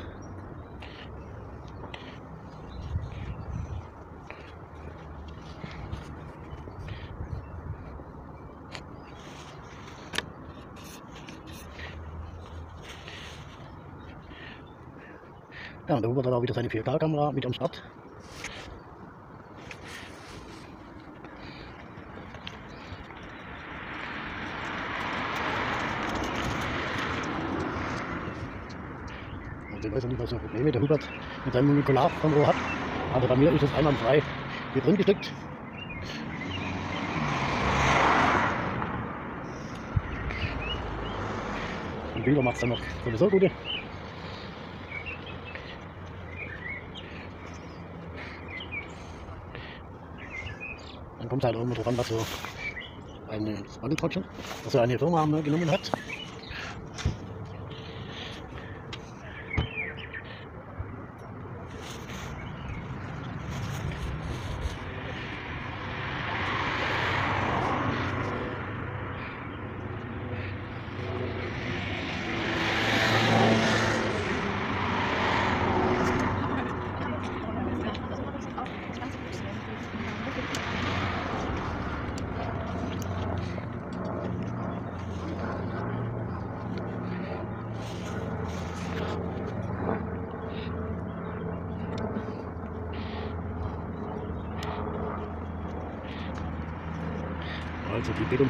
Ja, und der Hubert hat auch wieder seine 4K-Kamera mit am Start. Weiß ja nicht, was für Probleme der Hubert mit seinem Nikolar-Konro hat. Aber bei mir ist es einwandfrei hier drin gesteckt. Und Bilder macht es dann noch sowieso gute. Dann kommt halt auch immer drauf an, was so eine Wandeltrotschen, was so eine Firma ne, genommen hat.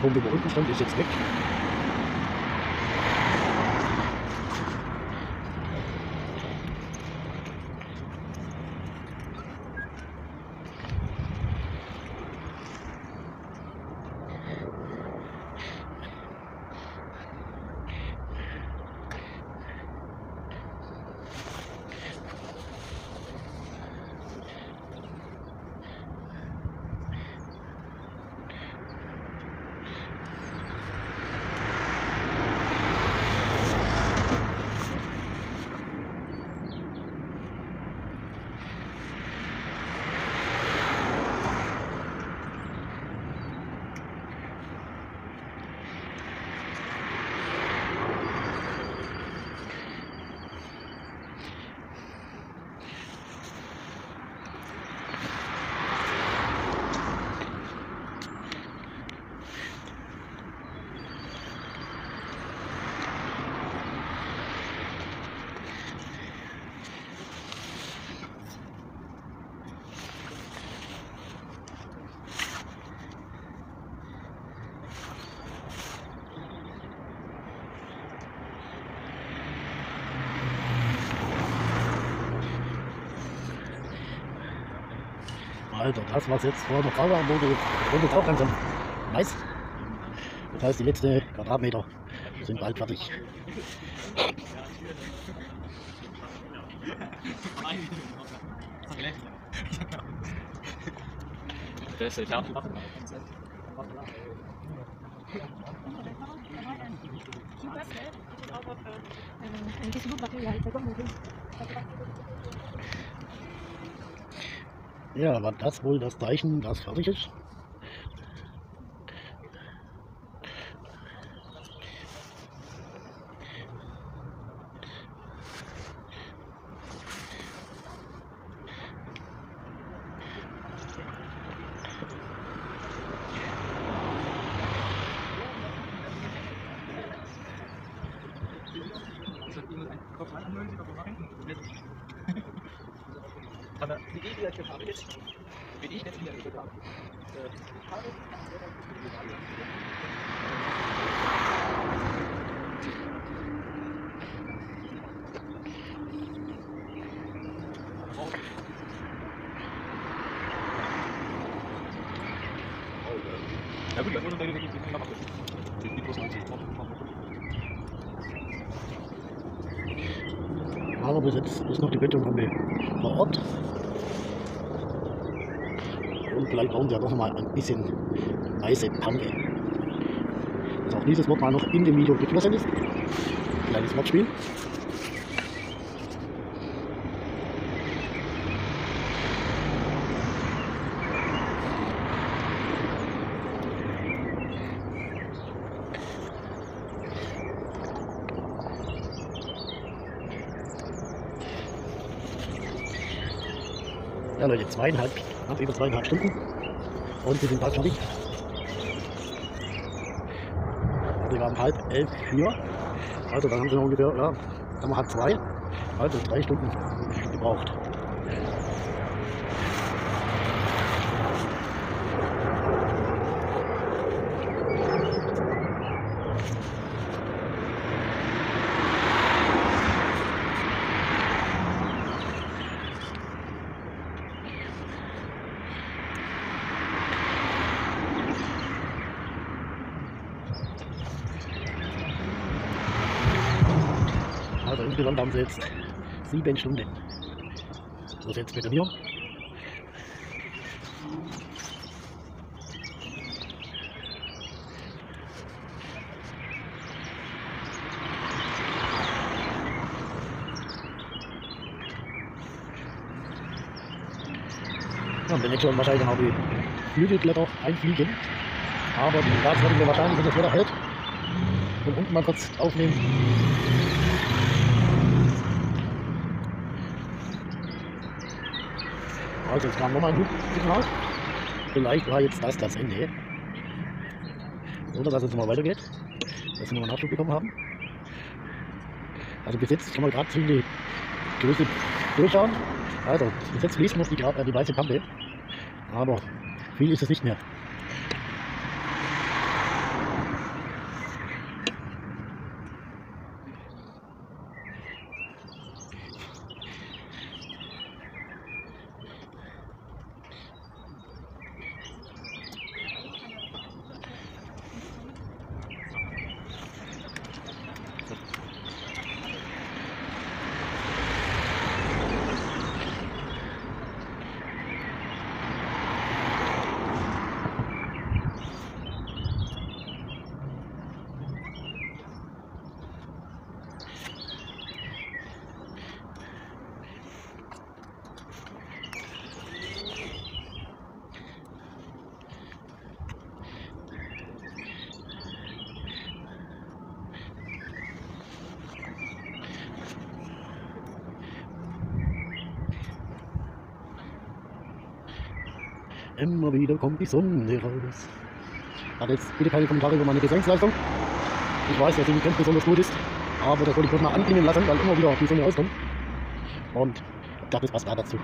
Betonpumpe, wo unten stand, ist jetzt weg. Also das, was jetzt vor der Frau war, wurde, wurde auch langsam weiß. Das heißt, die letzten Quadratmeter sind bald fertig. Der ist ja Ja, war das wohl das Zeichen, das fertig ist? Aber die Idee, die ich jetzt habe, jetzt, bin ich jetzt wieder habe. Ja gut, das muss man wirklich nicht machen. Die Mikros sind Aber bis jetzt ist noch die Betonpumpe vor Ort. Und vielleicht brauchen sie ja doch noch mal ein bisschen weiße Pampe. Dass auch dieses Wort mal noch in dem Video geflossen ist. Kleines Wortspiel. Ja Leute, zweieinhalb, knapp über zweieinhalb Stunden. Und wir sind bald fertig. Also haben halb elf hier. Also dann haben sie noch ungefähr, ja, haben wir halb zwei. Also drei Stunden gebraucht. Sie jetzt sieben Stunden. So jetzt Betonieren. Ja, und demnächst werden wahrscheinlich dann auch die Flügelkletter einfliegen. Aber die Gas werden wir wahrscheinlich, wenn das Wetter hält, von unten mal kurz aufnehmen. Also jetzt kam nochmal ein Hubsignal. Vielleicht war jetzt das das Ende. Oder dass es mal weitergeht. Dass wir nochmal Nachschub bekommen haben. Also bis jetzt kann man gerade zwischen die Größe durchschauen. Also bis jetzt fließt noch die, äh, die weiße Pampe. Aber viel ist es nicht mehr. Immer Sonne raus. Hat jetzt bitte keine Kommentare über meine Gesangsleistung. Ich weiß, dass sie nicht besonders gut ist, aber das wollte ich kurz mal anklingen lassen, weil immer wieder die Sonne rauskommt. Und das ist was war dazu.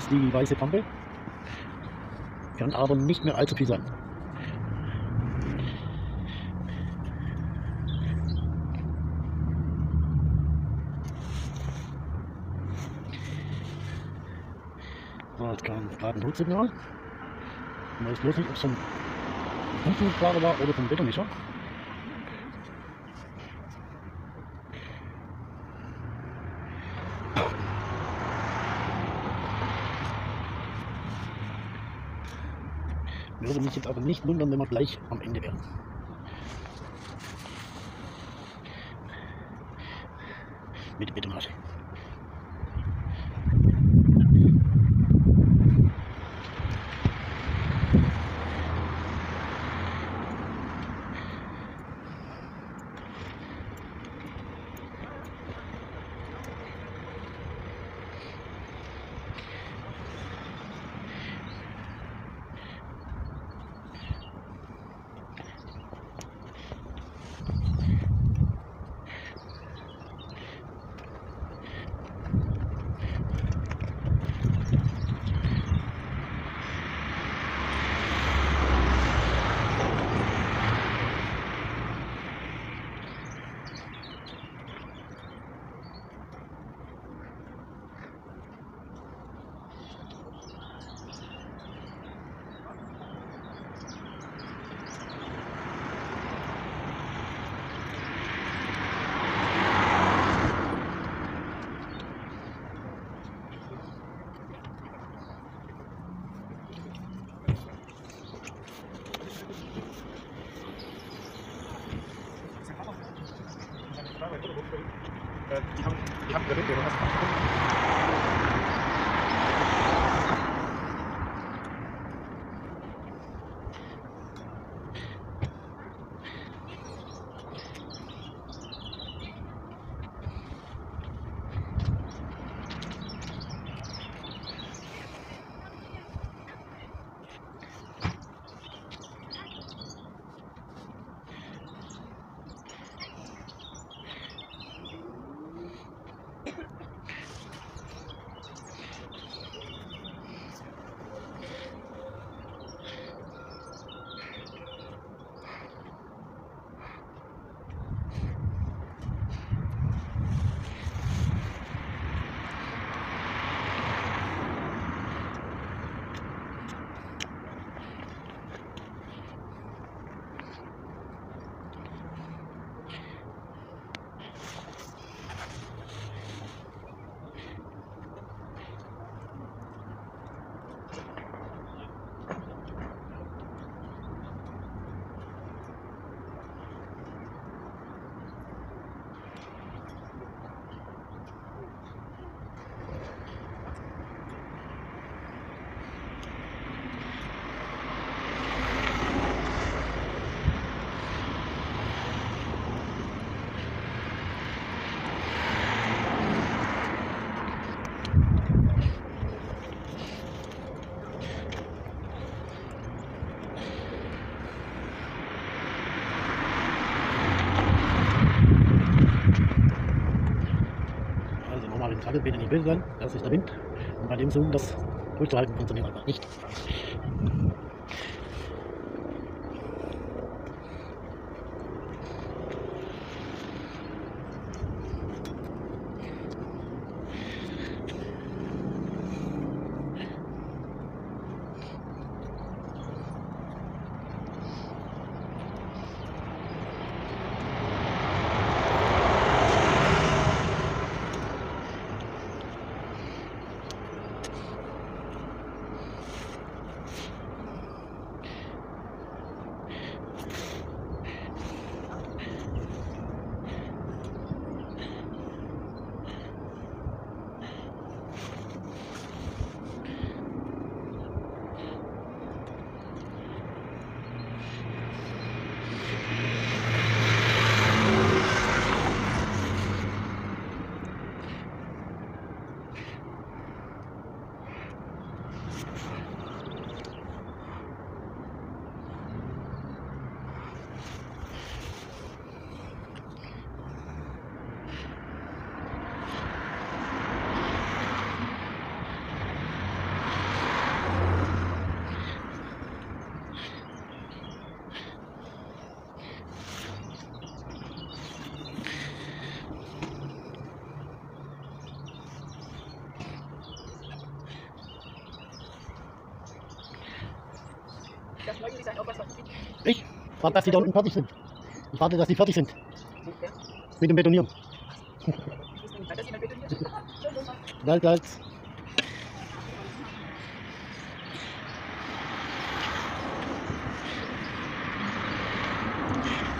Fließt die weiße Pampe. Kann aber nicht mehr allzu viel sein. So, jetzt kam gerade ein Drucksignal. Ich weiß bloß nicht, ob es vom Pumpenfahrer war oder vom Betonmischer. Würde mich jetzt aber nicht wundern, wenn wir gleich am Ende wären. Mit Betonage. Bitte nicht böse sein, das ist der Wind. Und bei dem Zoom, das durchzuhalten, funktioniert einfach nicht. Das neue Design, auch was was sieht. Warte, dass sie da unten fertig sind. Ich warte, dass sie fertig sind mit dem Betonieren. Gleich, gleich.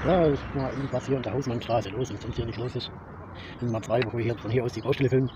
Ja, ich mal, was hier in der Hausmannstraße los ist, sonst hier nicht los ist. Sind mal zwei, wo wir hier von hier aus die Baustelle filmen.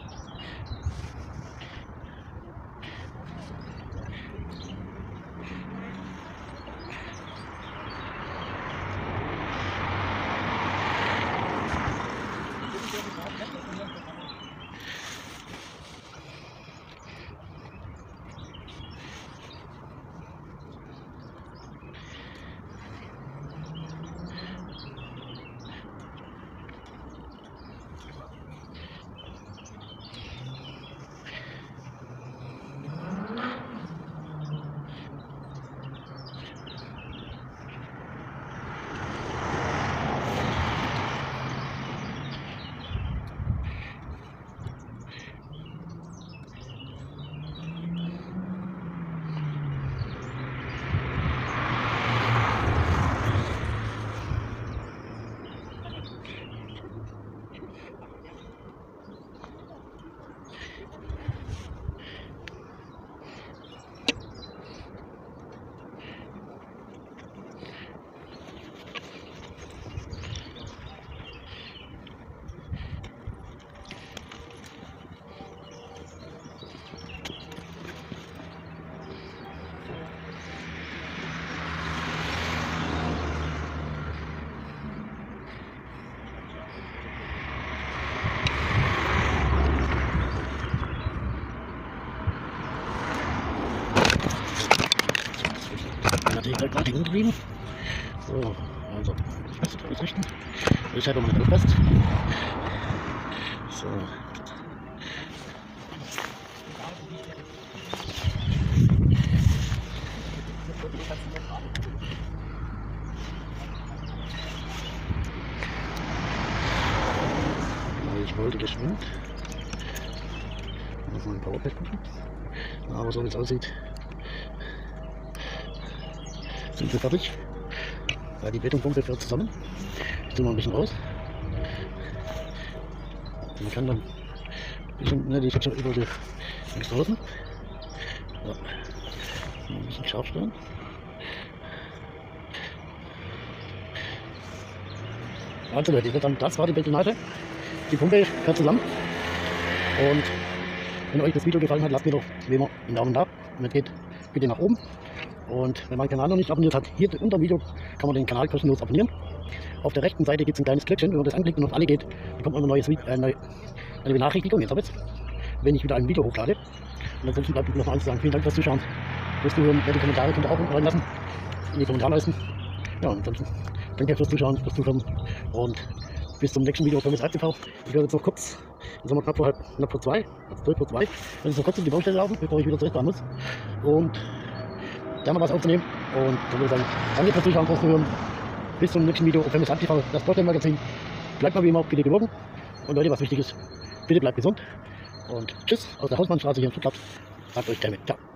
Natürlich da gerade hängen geblieben. So, also, fest ausrichten. Ich halte mal den fest. So. Ich wollte geschwind. Noch mal ein pushen. Aber so wie es aussieht, wir fertig. Ja, die Betonpumpe fährt zusammen. Ich tue mal ein bisschen raus. Man kann dann ein bisschen, ne, die ist schon über die links draußen. Ja. Ein bisschen scharf stellen. Also Leute, sagen, das war die Betonage. Die Pumpe fährt zusammen. Und wenn euch das Video gefallen hat, lasst mir doch wie immer einen Daumen da. Und es geht, bitte nach oben. Und wenn man den Kanal noch nicht abonniert hat, hier unter dem Video kann man den Kanal kostenlos abonnieren. Auf der rechten Seite gibt es ein kleines Glöckchen, wenn man das anklickt und auf alle geht, bekommt man ein neues äh, eine Benachrichtigung, jetzt habe ich wenn ich wieder ein Video hochlade. Und ansonsten bleibt mir noch eins zu sagen. Vielen Dank fürs Zuschauen, fürs Zuhören. Wer die Kommentare könnt ihr auch unten reinlassen, in die Kommentarleisten. Ja, ansonsten danke fürs Zuschauen, fürs Zuhören und bis zum nächsten Video von TV. Ich werde jetzt noch kurz Jetzt haben wir knapp vor, halb, knapp vor zwei, also 12 vor zwei. Dann ist noch kurz um die Baustelle laufen, bevor ich wieder zur S-Bahn muss. Und da wir was aufzunehmen. Und dann würde ich sagen, danke fürs Zuschauen, fürs Zuhören. Bis zum nächsten Video auf MSA TV, das Baustellenmagazin. Bleibt mal wie immer bitte gewogen. Und Leute, was wichtig ist, bitte bleibt gesund. Und tschüss aus der Hausmannstraße hier in Stuttgart. Sagt euch Clement. Ciao.